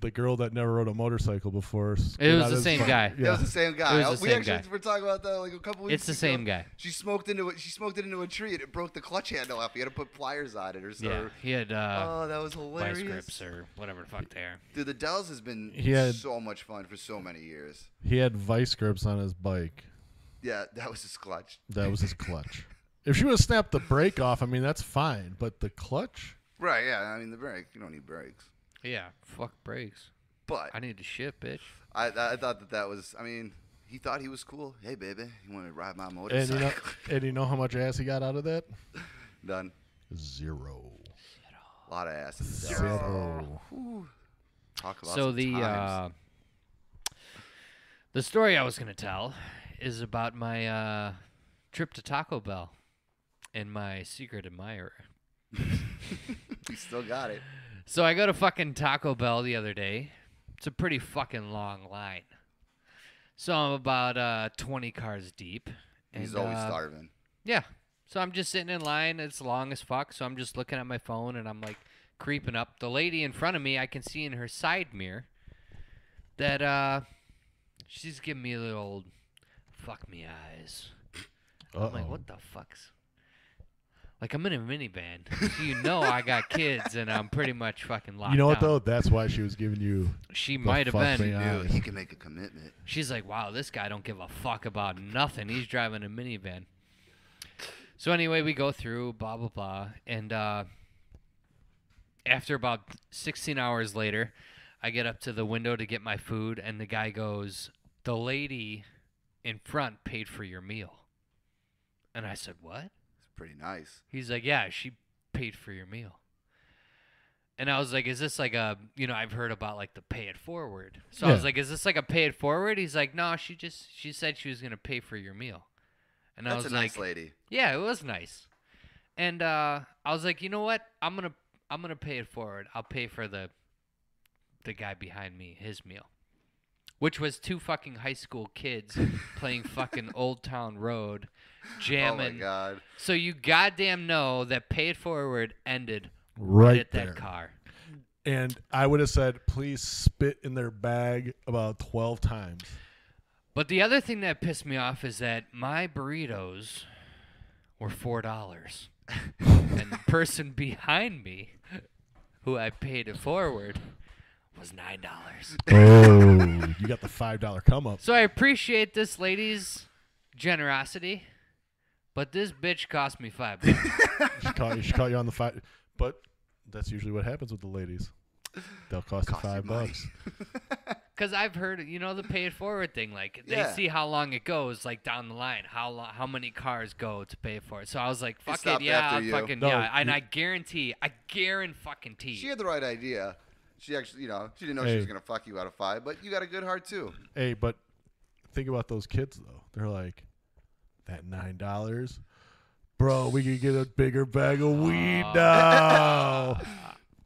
the girl that never rode a motorcycle before. It was the same fucking- guy. That Yeah. was the same guy. It was the we same actually guy. were talking about that like a couple weeks It's the ago. same guy. She smoked into it. She smoked it into a tree and it broke the clutch handle off. You had to put pliers on it or something. Yeah, he had uh, oh, that was hilarious. vice hilarious. grips or whatever the fuck they are. Dude, the Dells has been He had- so much fun for so many years. He had vice grips on his bike. Yeah, that was his clutch. That was his (laughs) clutch. if she would have snapped the brake off, I mean that's fine. But the clutch, Right, yeah. I mean, the brake. You don't need brakes. Yeah, fuck brakes. But I need to shit, bitch. I, I thought that that was. I mean, he thought he was cool. Hey, baby, you want to ride my and motorcycle? you know, (laughs) and you know how much ass he got out of that? Done. Zero. A lot of ass. in the Dells. Zero. Whew. Talk about So some the times. uh, the story I was gonna tell is about my uh, trip to Taco Bell and my secret admirer. (laughs) you still got it. So I go to fucking Taco Bell the other day. It's a pretty fucking long line. So I'm about uh, 20 cars deep. And, He's always uh, starving. Yeah. So I'm just sitting in line. It's long as fuck. So I'm just looking at my phone and I'm like creeping up. The lady in front of me, I can see in her side mirror that uh, she's giving me a little old fuck me eyes. I'm like, what the fuck's. Like I'm in a minivan, you know I got kids and I'm pretty much fucking locked You know what down. though? That's why she was giving you. She might have fuck been. me. Dude, he can make a commitment. She's like, wow, this guy don't give a fuck about nothing. He's driving a minivan. So anyway, we go through blah blah blah, and uh, after about 16 hours later, I get up to the window to get my food, and the guy goes, "The lady in front paid for your meal," and I said, "What?" It's pretty nice. He's like, "Yeah, she paid for your meal." And I was like, "Is this like a you know I've heard about like the pay it forward?" So I was like, "Is this like a pay it forward?" He's like, "No, she just she said she was gonna pay for your meal." And I was a like, nice lady. "Yeah, it was nice." And uh, I was like, "You know what? I'm gonna I'm gonna pay it forward. I'll pay for the the guy behind me his meal." Which was two fucking high school kids (laughs) playing fucking Old Town Road, Oh my jamming god. so you goddamn know that Pay It Forward ended Right at there. that car. And I would have said, please spit in their bag about 12 times. But the other thing that pissed me off is that my burritos were four dollars, (laughs) and the person behind me, who I paid it forward, was nine dollars. (laughs) Oh, you got the $5 come up. So I appreciate this lady's generosity, but this bitch cost me five (laughs) bucks. She caught, you, she caught you on the five. But that's usually what happens with the ladies. They'll cost you Cost you five money. bucks. (laughs) Cause I've heard, you know, the pay it forward thing. Like they Yeah. see how long it goes, like down the line, how lo- how many cars go to pay for it. So I was like, fuck it, stopped yeah, after I'll you. fucking No, yeah. And you- I guarantee, I guarantee fucking She had the right idea. She actually, you know, she didn't know she Hey. was gonna fuck you out of five, but you got a good heart too. Hey, but think about those kids though. They're like, that nine dollars, bro. We could get a bigger bag of weed Oh. now. (laughs)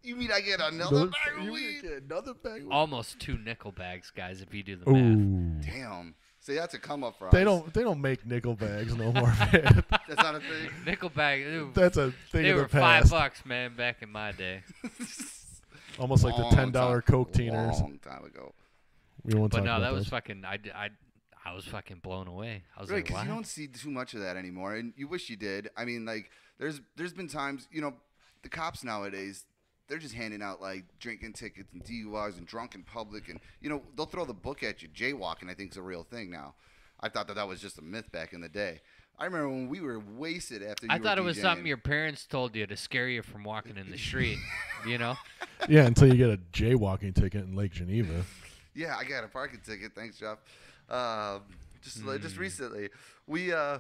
You mean I get another Another- bag of you weed? get another bag of weed. Almost two nickel bags, guys. If you do the math. Ooh. Damn. See, that's a come up for us. They don't. They don't make nickel bags no more, (laughs) man. That's not a thing. (laughs) Nickel bag. They, That's a thing they of were the five bucks, man, back in my day. Almost like the ten dollar time- Coke teeners. Long time ago. We won't But talk no, about that was those. fucking. I, d- I, I was fucking blown away. I was Right, like, because you don't see too much of that anymore, and you wish you did. I mean, like, there's there's been times, you know, the cops nowadays, they're just handing out like drinking tickets and DUIs and drunk in public, and you know, they'll throw the book at you. Jaywalking, I think, is a real thing now. I thought that that was just a myth back in the day. I remember when we were wasted after. You I were thought it was something your parents told you to scare you from walking in the (laughs) street. you know? yeah, until you get a jaywalking ticket in Lake Geneva. Yeah, I got a parking ticket. Thanks, Jeff. Um, just Hmm. just recently, we uh,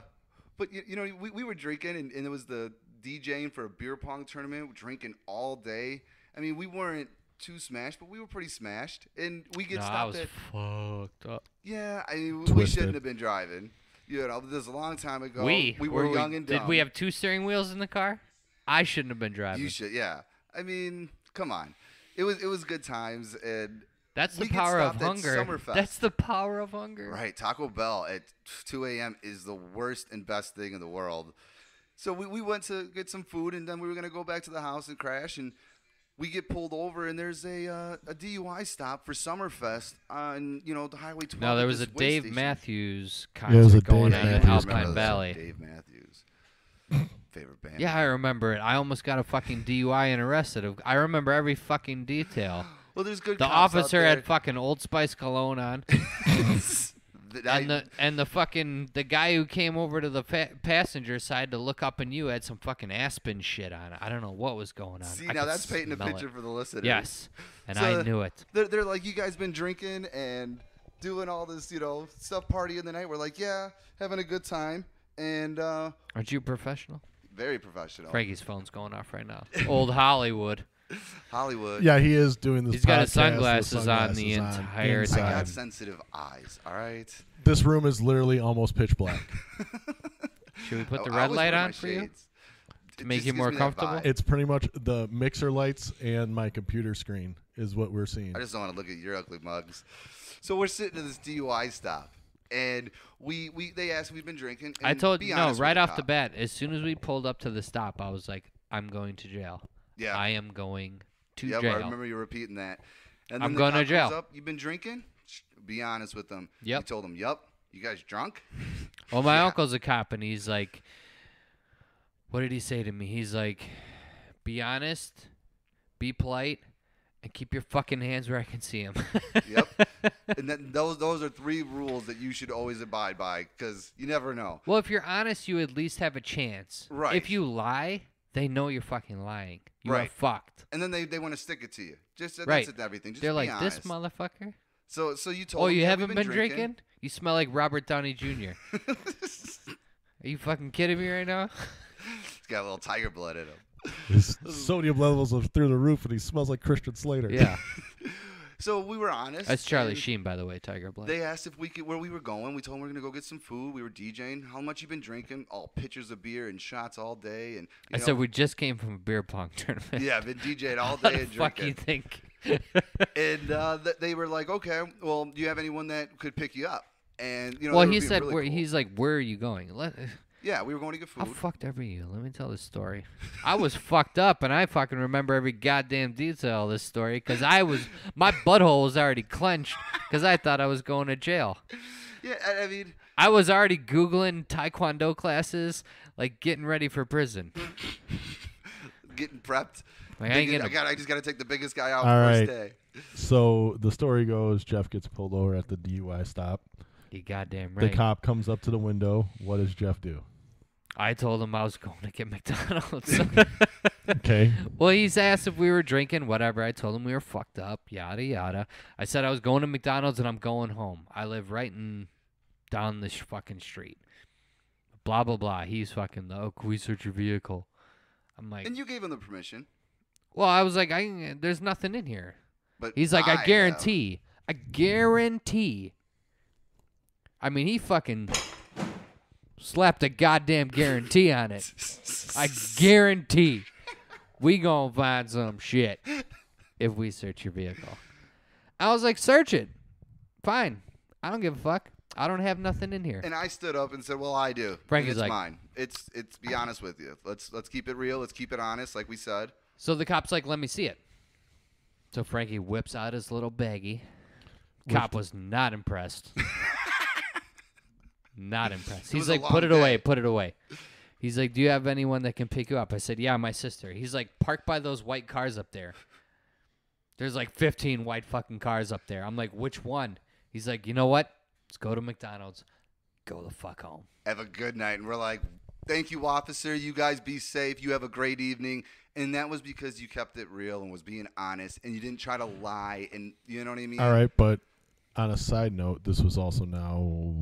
but you, you know we, we were drinking and, and it was the DJing for a beer pong tournament, drinking all day. I mean, we weren't too smashed, but we were pretty smashed, and we get no, I stopped was at fucked up. yeah. I mean, we shouldn't have been driving. You know, this is a long time ago. we we were, we- young and dumb. Did we have two steering wheels in the car? I shouldn't have been driving. You should, yeah. I mean, come on. It was it was good times and That's the we get power of hunger. That's the power of hunger. right. Taco Bell at 2 a.m. is the worst and best thing in the world. So we, we went to get some food and then we were gonna go back to the house and crash and we get pulled over and there's a uh, a DUI stop for Summerfest on you know the Highway 12. No, there was a Dave station. Matthews it was concert a going Dave on in Matthews Alpine. Valley. Dave Matthews. (laughs) Favorite band. Yeah, I remember it. I almost got a fucking DUI and arrested. I remember every fucking detail. (gasps) (laughs) Well, there's good. The officer had fucking Old Spice cologne on, (laughs) (laughs) and the and the fucking the guy who came over to the fa- passenger side to look up and you had some fucking Aspen shit on. I don't know what was going on. See, I now that's painting a smell it. picture for the listeners. Yes, and So, I knew it. They're, they're like, you guys been drinking and doing all this, you know, stuff partying the night. We're like, yeah, having a good time and uh, Aren't you professional? very professional. Frankie's phone's going off right now. Old Hollywood. Hollywood. Yeah, he is doing this. He's got his podcast with sunglasses on the sunglasses entire I inside. time. got sensitive eyes. All right. This room is literally almost pitch black. (laughs) Should we put oh, the I red light on for you? To It make you more comfortable? it's pretty much the mixer lights and my computer screen is what we're seeing. I just don't want to look at your ugly mugs. So we're sitting at this DUI stop, and we we they asked we've been drinking. I told be you no right off the cop. bat. As soon as we pulled up to the stop, I was like, "I'm going to jail. Yeah. I am going to Yep, jail." I remember you repeating that. And then I'm the going to jail. Up, You've been drinking? Be honest with them. Yep. You told them, "Yep." You guys drunk? (laughs) Well, my Yeah. uncle's a cop, and he's like, "What did he say to me?" He's like, "Be honest, be polite, and keep your fucking hands where I can see them." Yep. (laughs) and then those those are three rules that you should always abide by because you never know. well, if you're honest, you at least have a chance. Right. If you lie, they know you're fucking lying. You are Right. fucked. And then they, they want to stick it to you. Just that's Right. it, everything. Just They're like, honest. "This motherfucker." So so you told Oh, them, you haven't we've been, drinking." drinking? You smell like Robert Downey Jr. (laughs) Are you fucking kidding me right now? (laughs) He's got a little tiger blood in him. His (laughs) sodium levels are through the roof, and he smells like Christian Slater. yeah. So we were honest. That's Charlie Sheen, by the way, Tiger Blood. They asked if we could where we were going. We told them we are gonna go get some food. We were DJing. How much you been drinking? All pitchers of beer and shots all day. And you I know, said we just came from a beer pong (laughs) tournament. yeah, been DJing all day and fuck you drinking. think? And uh, th- they were like, okay, well, do you have anyone that could pick you up? And you know, well, he said really where, cool. he's like, "Where are you going?" Let, yeah, we were going to get how food. fucked up are you? Let me tell this story. I was fucked up, and I fucking remember every goddamn detail of this story because I was my butthole was already clenched because I thought I was going to jail. Yeah, I, I mean, I was already googling taekwondo classes, like getting ready for prison. (laughs) getting prepped. Like, I ain't getting I, a- got. I just got to take the biggest guy out All first right. day. So the story goes: Jeff gets pulled over at the DUI stop. You goddamn right. The cop comes up to the window. What does Jeff do? I told him I was going to get (laughs) McDonald's. (laughs) Okay. well, he's asked if we were drinking, whatever. I told him we were fucked up, yada yada. I said I was going to McDonald's and I'm going home. I live right in down this fucking street. Blah blah blah. He's fucking. Oh, can we search your vehicle? I'm like, And you gave him the permission. well, I was like, I there's nothing in here. But He's like, I I have- guarantee, I guarantee. I mean, he fucking slapped a goddamn guarantee on it. I guarantee we gonna find some shit if we search your vehicle. I was like, search it. Fine. I don't give a fuck. I don't have nothing in here. And I stood up and said, "Well, I do. and Frankie's it's like- mine. It's it's. Be honest with you. Let's let's keep it real. Let's keep it honest, like we said. So the cop's like, let me see it. So Frankie whips out his little baggie. Cop was not impressed. (laughs) not (laughs) impressed. He's like, put long it away, put it away. He's like, do you have anyone that can pick you up? I said, yeah, my sister. He's like, park by those white cars up there. There's like 15 white fucking cars up there. I'm like, which one? He's like, you know what? Let's go to McDonald's. Go the fuck home. Have a good night." And we're like, "Thank you, officer. You guys be safe. You have a great evening." And that was because you kept it real and was being honest, and you didn't try to lie. And you know what I mean? All right, but on a side note, this was also now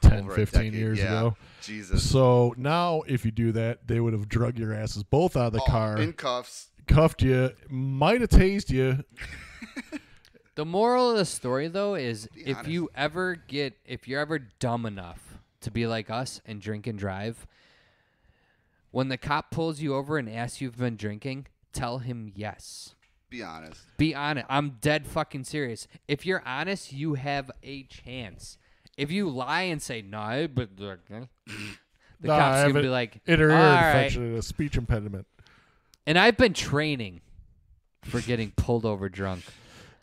10, 15 decade, years yeah. ago. Jesus. So now, if you do that, they would have drug your asses both out of the Oh, car, in cuffs. cuffed you, might have tased you. (laughs) The moral of the story, though, is if honest. you ever get, if you're ever dumb enough to be like us and drink and drive, when the cop pulls you over and asks you if you've been drinking, tell him yes. Be honest. Be honest. I'm dead fucking serious. If you're honest, you have a chance. If you lie and say no, I've eh, the Nah, I cops have gonna be an like, Inner ear "All right." infection and a speech impediment. And I've been training for getting pulled over drunk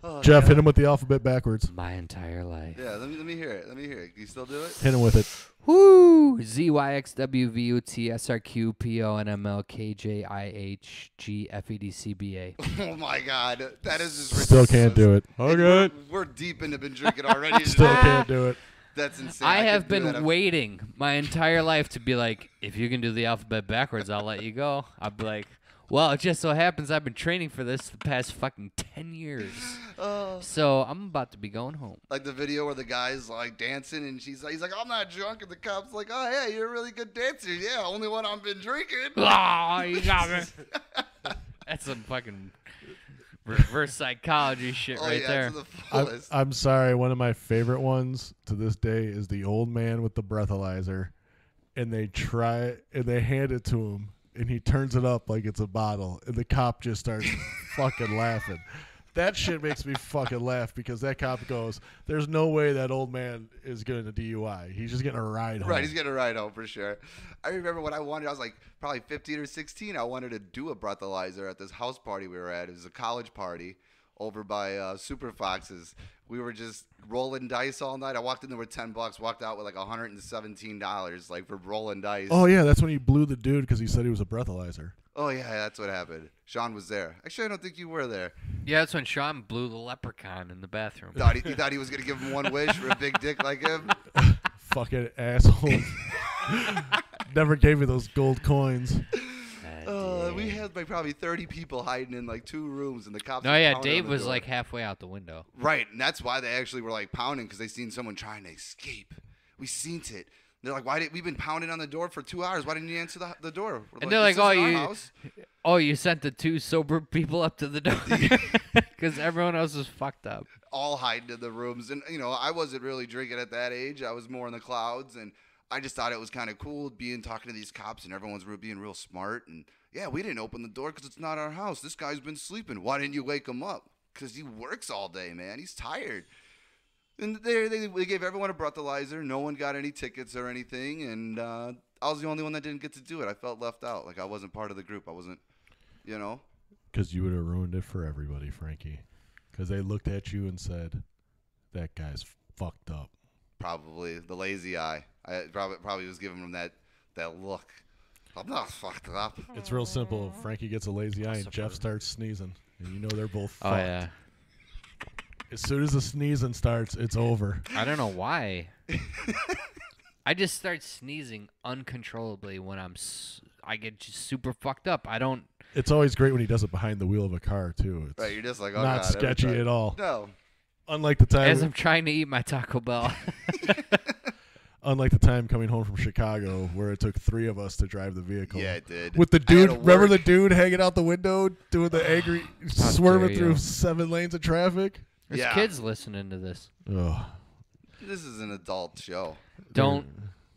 Oh, Jeff, yeah. hit him with the alphabet backwards. my entire life. Yeah, let me let me hear it. Let me hear it. Can you still do it? Hit him with it. Woo! Z Y X W V U T S R Q P O N M L K J I H G F E D C B A. (laughs) Oh my God, that is just Still ridiculous. can't do it. And We're, we're deep into been drinking already. Still today. (laughs) can't do it. That's insane. I couldn't have been waiting my entire life to be like, if you can do the alphabet backwards, I'll let you go. I'll be like, well, it just so happens I've been training for this the past fucking 10 years. (sighs) Oh. So I'm about to be going home. Like the video where the guy's like dancing and she's like, he's like, I'm not drunk, and the cop's like, oh yeah, you're a really good dancer. Yeah, only one I've been drinking. (laughs) Ah, you got me. (laughs) That's some fucking reverse psychology shit oh right yeah, there. to the I'm. I'm sorry. One of my favorite ones to this day is the old man with the breathalyzer, and they try and they hand it to him, and he turns it up like it's a bottle, and the cop just starts (laughs) fucking laughing. That shit makes me fucking laugh because that cop goes, "There's no way that old man is getting a DUI. He's just getting a ride home." Right, he's getting a ride home for sure. I remember when I wanted, I was like probably 15 or 16. I wanted to do a breathalyzer at this house party we were at. It was a college party over by uh, Super Foxes. We were just rolling dice all night. I walked in there with 10 bucks, walked out with like 117 dollars, like for rolling dice. oh yeah, that's when he blew the dude because he said he was a breathalyzer. Oh, yeah, that's what happened. Sean was there. Actually, I don't think you were there. Yeah, that's when Sean blew the leprechaun in the bathroom. Thought he, he (laughs) thought he was gonna give him one wish for a big dick like him. (laughs) Fucking asshole. (laughs) Never gave me those gold coins. Uh, we had like probably 30 people hiding in like two rooms, and the cops. No, were yeah, Dave was door. like halfway out the window. Right, and that's why they actually were like pounding because they seen someone trying to escape. We seen it. They're like, why did we've been pounding on the door for two hours? Why didn't you answer the, the door? We're And they're like, "Oh, you- house." (laughs) Oh, you sent the two sober people up to the door (laughs) because (laughs) everyone else was fucked up. all hiding in the rooms. And you know, I wasn't really drinking at that age. I was more in the clouds, and I just thought it was kind of cool being talking to these cops, and everyone's being real smart. And yeah, we didn't open the door because it's not our house. This guy's been sleeping. Why didn't you wake him up? Because he works all day, man. He's tired. And they, they they gave everyone a breathalyzer. No one got any tickets or anything, and uh, I was the only one that didn't get to do it. I felt left out, like I wasn't part of the group. I wasn't, you know. Because you would have ruined it for everybody, Frankie. Because they looked at you and said, "That guy's fucked up." Probably the lazy eye. I probably probably was giving him that that look. I'm not fucked up. It's real simple. Frankie gets a lazy eye and Jeff starts sneezing, and you know they're both Oh fucked. yeah, As soon as the sneezing starts, it's over. I don't know why. (laughs) I just start sneezing uncontrollably when I'm. S- I get just super fucked up. I don't. It's always great when he does it behind the wheel of a car too. It's Right, you're just like, oh not God, every sketchy time. at all. No, Unlike the time, As I'm trying to eat my Taco Bell. (laughs) (laughs) unlike the time coming home from Chicago, where it took three of us to drive the vehicle. yeah, it did. With the dude, remember the dude hanging out the window, doing the angry, dare swerving you. through seven lanes of traffic. There's Yeah. kids listening to this. Ugh. This is an adult show, Don't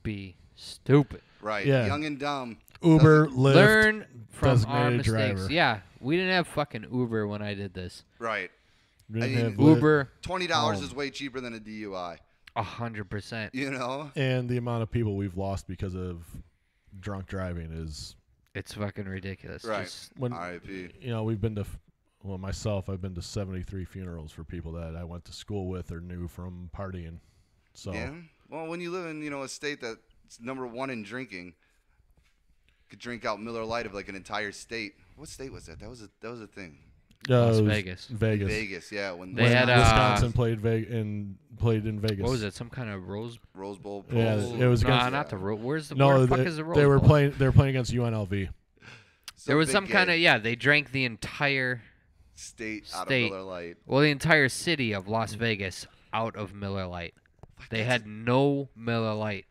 be stupid. right? Yeah. Young and dumb. Uber, Doesn't- Lyft. Learn from our designated mistakes. driver. Yeah, we didn't have fucking Uber when I did this. Right. I didn't mean, have Lyft. Uber, Twenty dollars is way cheaper than a DUI. a hundred percent. You know. and the amount of people we've lost because of drunk driving is It's fucking ridiculous. Right. Just- when R.I.P. you know we've been to f- well myself I've been to 73 funerals for people that I went to school with or knew from partying. So Yeah. Well, when you live in you know a state that's number one in drinking, could drink out Miller Lite of like an entire state. What state was that? That was a that was a thing. uh, Las Vegas. Vegas. Vegas, yeah. When They when had, uh, Wisconsin played Vegas and played in Vegas. what was it? Some kind of Rose Rose Bowl. Yeah, it was Nah, against- not the Rose. Where's the No, where the fuck they, is the Rose they were Bowl? playing. They were playing against UNLV. So There was big some kind of yeah. They drank the entire state out of Miller Lite. well, the entire city of Las Vegas out of Miller Lite. They had no Miller Lite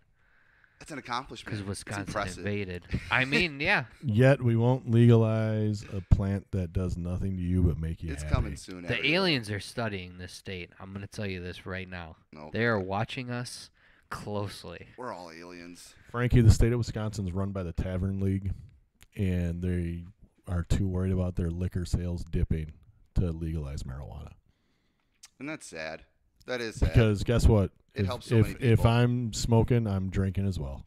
That's an accomplishment. because It's Wisconsin impressive. invaded. (laughs) I mean, yeah. Yet we won't legalize a plant that does nothing to you but make you It's happy. coming soon. The everywhere. aliens are studying this state. I'm going to tell you this right now. No. They are watching us closely. We're all aliens. Frankie, the state of Wisconsin is run by the Tavern League, and they are too worried about their liquor sales dipping to legalize marijuana. And that's sad. That is sad. Because guess what? It if, helps so if, many if. I'm smoking, I'm drinking as well.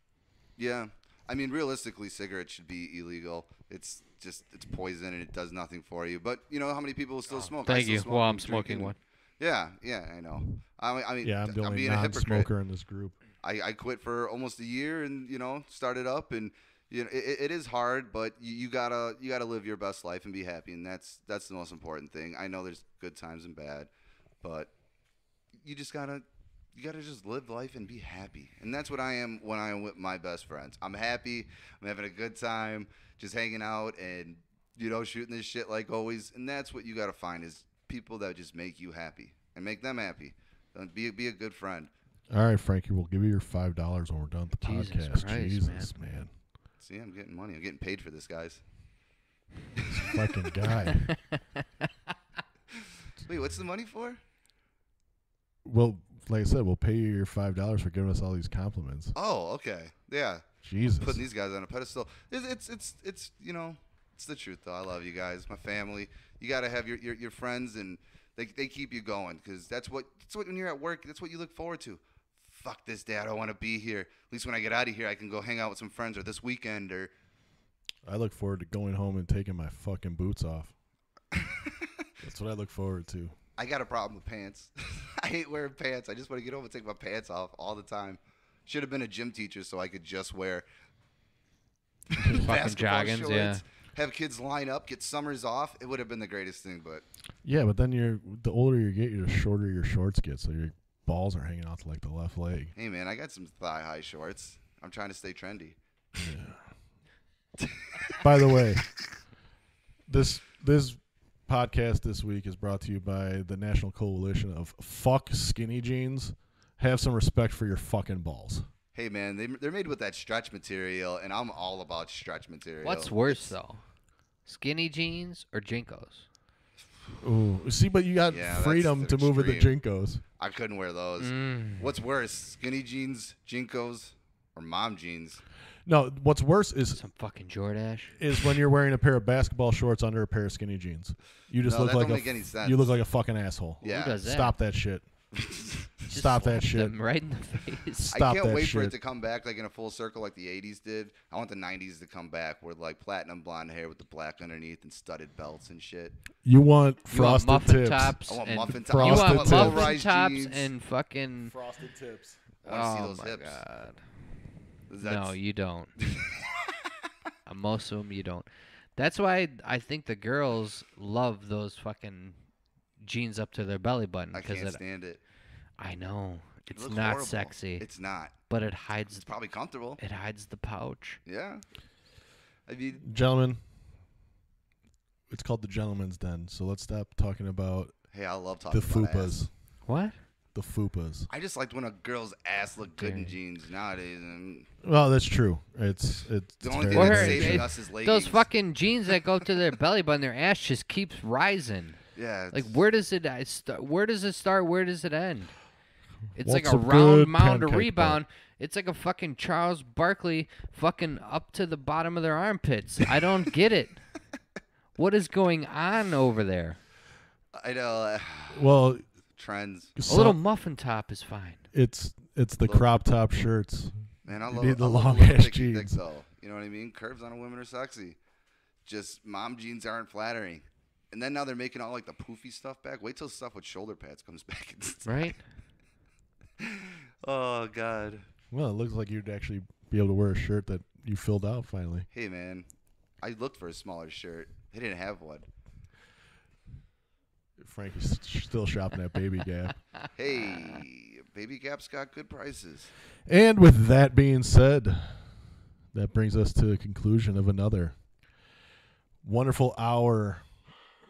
yeah. I mean, realistically, cigarettes should be illegal. It's just it's poison and it does nothing for you. But you know how many people still oh, smoke? Oh, Thank still you. smoke Well, I'm smoking drinking. one. Yeah, yeah, I know. I mean, I mean Yeah, I'm the I'm only being a hypocrite. non-smoker in this group. I, I quit for almost a year and you know started up and you know it, it is hard but you, you gotta you gotta live your best life and be happy and that's that's the most important thing. I know there's good times and bad but you just gotta you gotta just live life and be happy. And that's what i am when i am with my best friends. I'm happy i'm having a good time just hanging out and you know shooting this shit like always. And that's what you gotta find is people that just make you happy and make them happy. And be, be a good friend. All right, Frankie, we'll give you your five dollars when we're done with the Jesus podcast. Christ, Jesus, man. See, I'm getting money. I'm getting paid for this, guys. This fucking (laughs) guy. Wait, what's the money for? well, like I said, we'll pay you your five dollars for giving us all these compliments. Oh, okay. Yeah, Jesus. putting these guys on a pedestal. It's, it's, it's, it's, you know, it's the truth, though. I love you guys, my family. You got to have your, your, your friends, and they, they keep you going because that's what, that's what, when you're at work, that's what you look forward to. Fuck this day. I don't want to be here. At least when I get out of here, I can go hang out with some friends or this weekend or. I look forward to going home and taking my fucking boots off. (laughs) That's what I look forward to. I got a problem with pants. (laughs) I hate wearing pants. I just want to get home and take my pants off all the time. Should have been a gym teacher so I could just wear Fucking (laughs) basketball joggings, shorts, yeah. have kids line up, get summers off. It would have been the greatest thing, but Yeah, but then you're the older you get, the shorter your shorts get, so your balls are hanging out to like the left leg. hey, man, I got some thigh high shorts. I'm trying to stay trendy. Yeah. By the way, this this podcast this week is brought to you by the National Coalition of Fuck Skinny Jeans. Have some respect for your fucking balls. Hey, man, they, they're made with that stretch material, and I'm all about stretch material. What's worse though, skinny jeans or JNCOs? Ooh, see, but you got Yeah, freedom the to move with the JNCOs. I couldn't wear those. Mm. What's worse, skinny jeans, JNCOs, or mom jeans? No, what's worse is Some fucking Jordache. is when you're wearing a pair of basketball shorts under a pair of skinny jeans. You just No, look that like don't a make any sense. you look like a fucking asshole. Yeah. Who does that? Stop that shit. Just Stop that shit. them right in the face. (laughs) Stop I can't that wait for it to come back like in a full circle like the 80s did. I want the 90s to come back with like platinum blonde hair with the black underneath and studded belts and shit. You want You want frosted muffin tips. tops I want and muffin tops. You Frosted want tips. muffin Low-rise tops jeans. and fucking. Frosted tips. I want to see oh those my hips. god! That's- No, you don't. (laughs) Uh, Most of them you don't. That's why I think the girls love those fucking jeans up to their belly button I because can't it. stand it. I know it's looks not horrible. sexy, It's not. but it hides It's probably comfortable. it hides the pouch. Yeah. I mean, Gentlemen, it's called the Gentlemen's Den. So let's stop talking about hey, I love talking the about ass. fupas. What? The fupas. I just liked when a girl's ass looked good in jeans. Nowadays, and Well, that's true. It's it's, the only very thing Or that's saving us is leggings. Those fucking jeans that go to their belly button, their ass just keeps rising. Yeah. Like where does it uh, st- where does it start? Where does it end? It's What's like a a round mound of pancake rebound. It's like a fucking Charles Barkley fucking up to the bottom of their armpits. I don't get it. (laughs) What is going on over there? I know. uh, well, trends. A some- little muffin top is fine. it's it's the Little- crop top shirts. Man, I You love, need the I love long ass thicky thick, jeans. though. You know what I mean? Curves on a woman are sexy. Just mom jeans aren't flattering. And then now they're making all like the poofy stuff back. Wait till stuff with shoulder pads comes (laughs) back. Right? oh God. Well, it looks like you'd actually be able to wear a shirt that you filled out finally. Hey man, I looked for a smaller shirt. They didn't have one. Frankie's still shopping at Baby Gap. (laughs) Hey, Baby Gap's got good prices. And with that being said, that brings us to the conclusion of another wonderful hour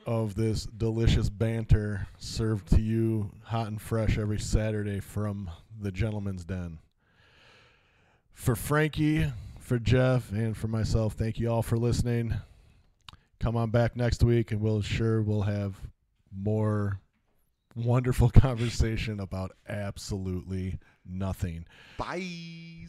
of this delicious banter served to you hot and fresh every Saturday from the Gentlemen's Den. For Frankie, for Jeff, and for myself, thank you all for listening. Come on back next week, and we'll sure we'll have more wonderful (laughs) conversation about absolutely nothing. Bye.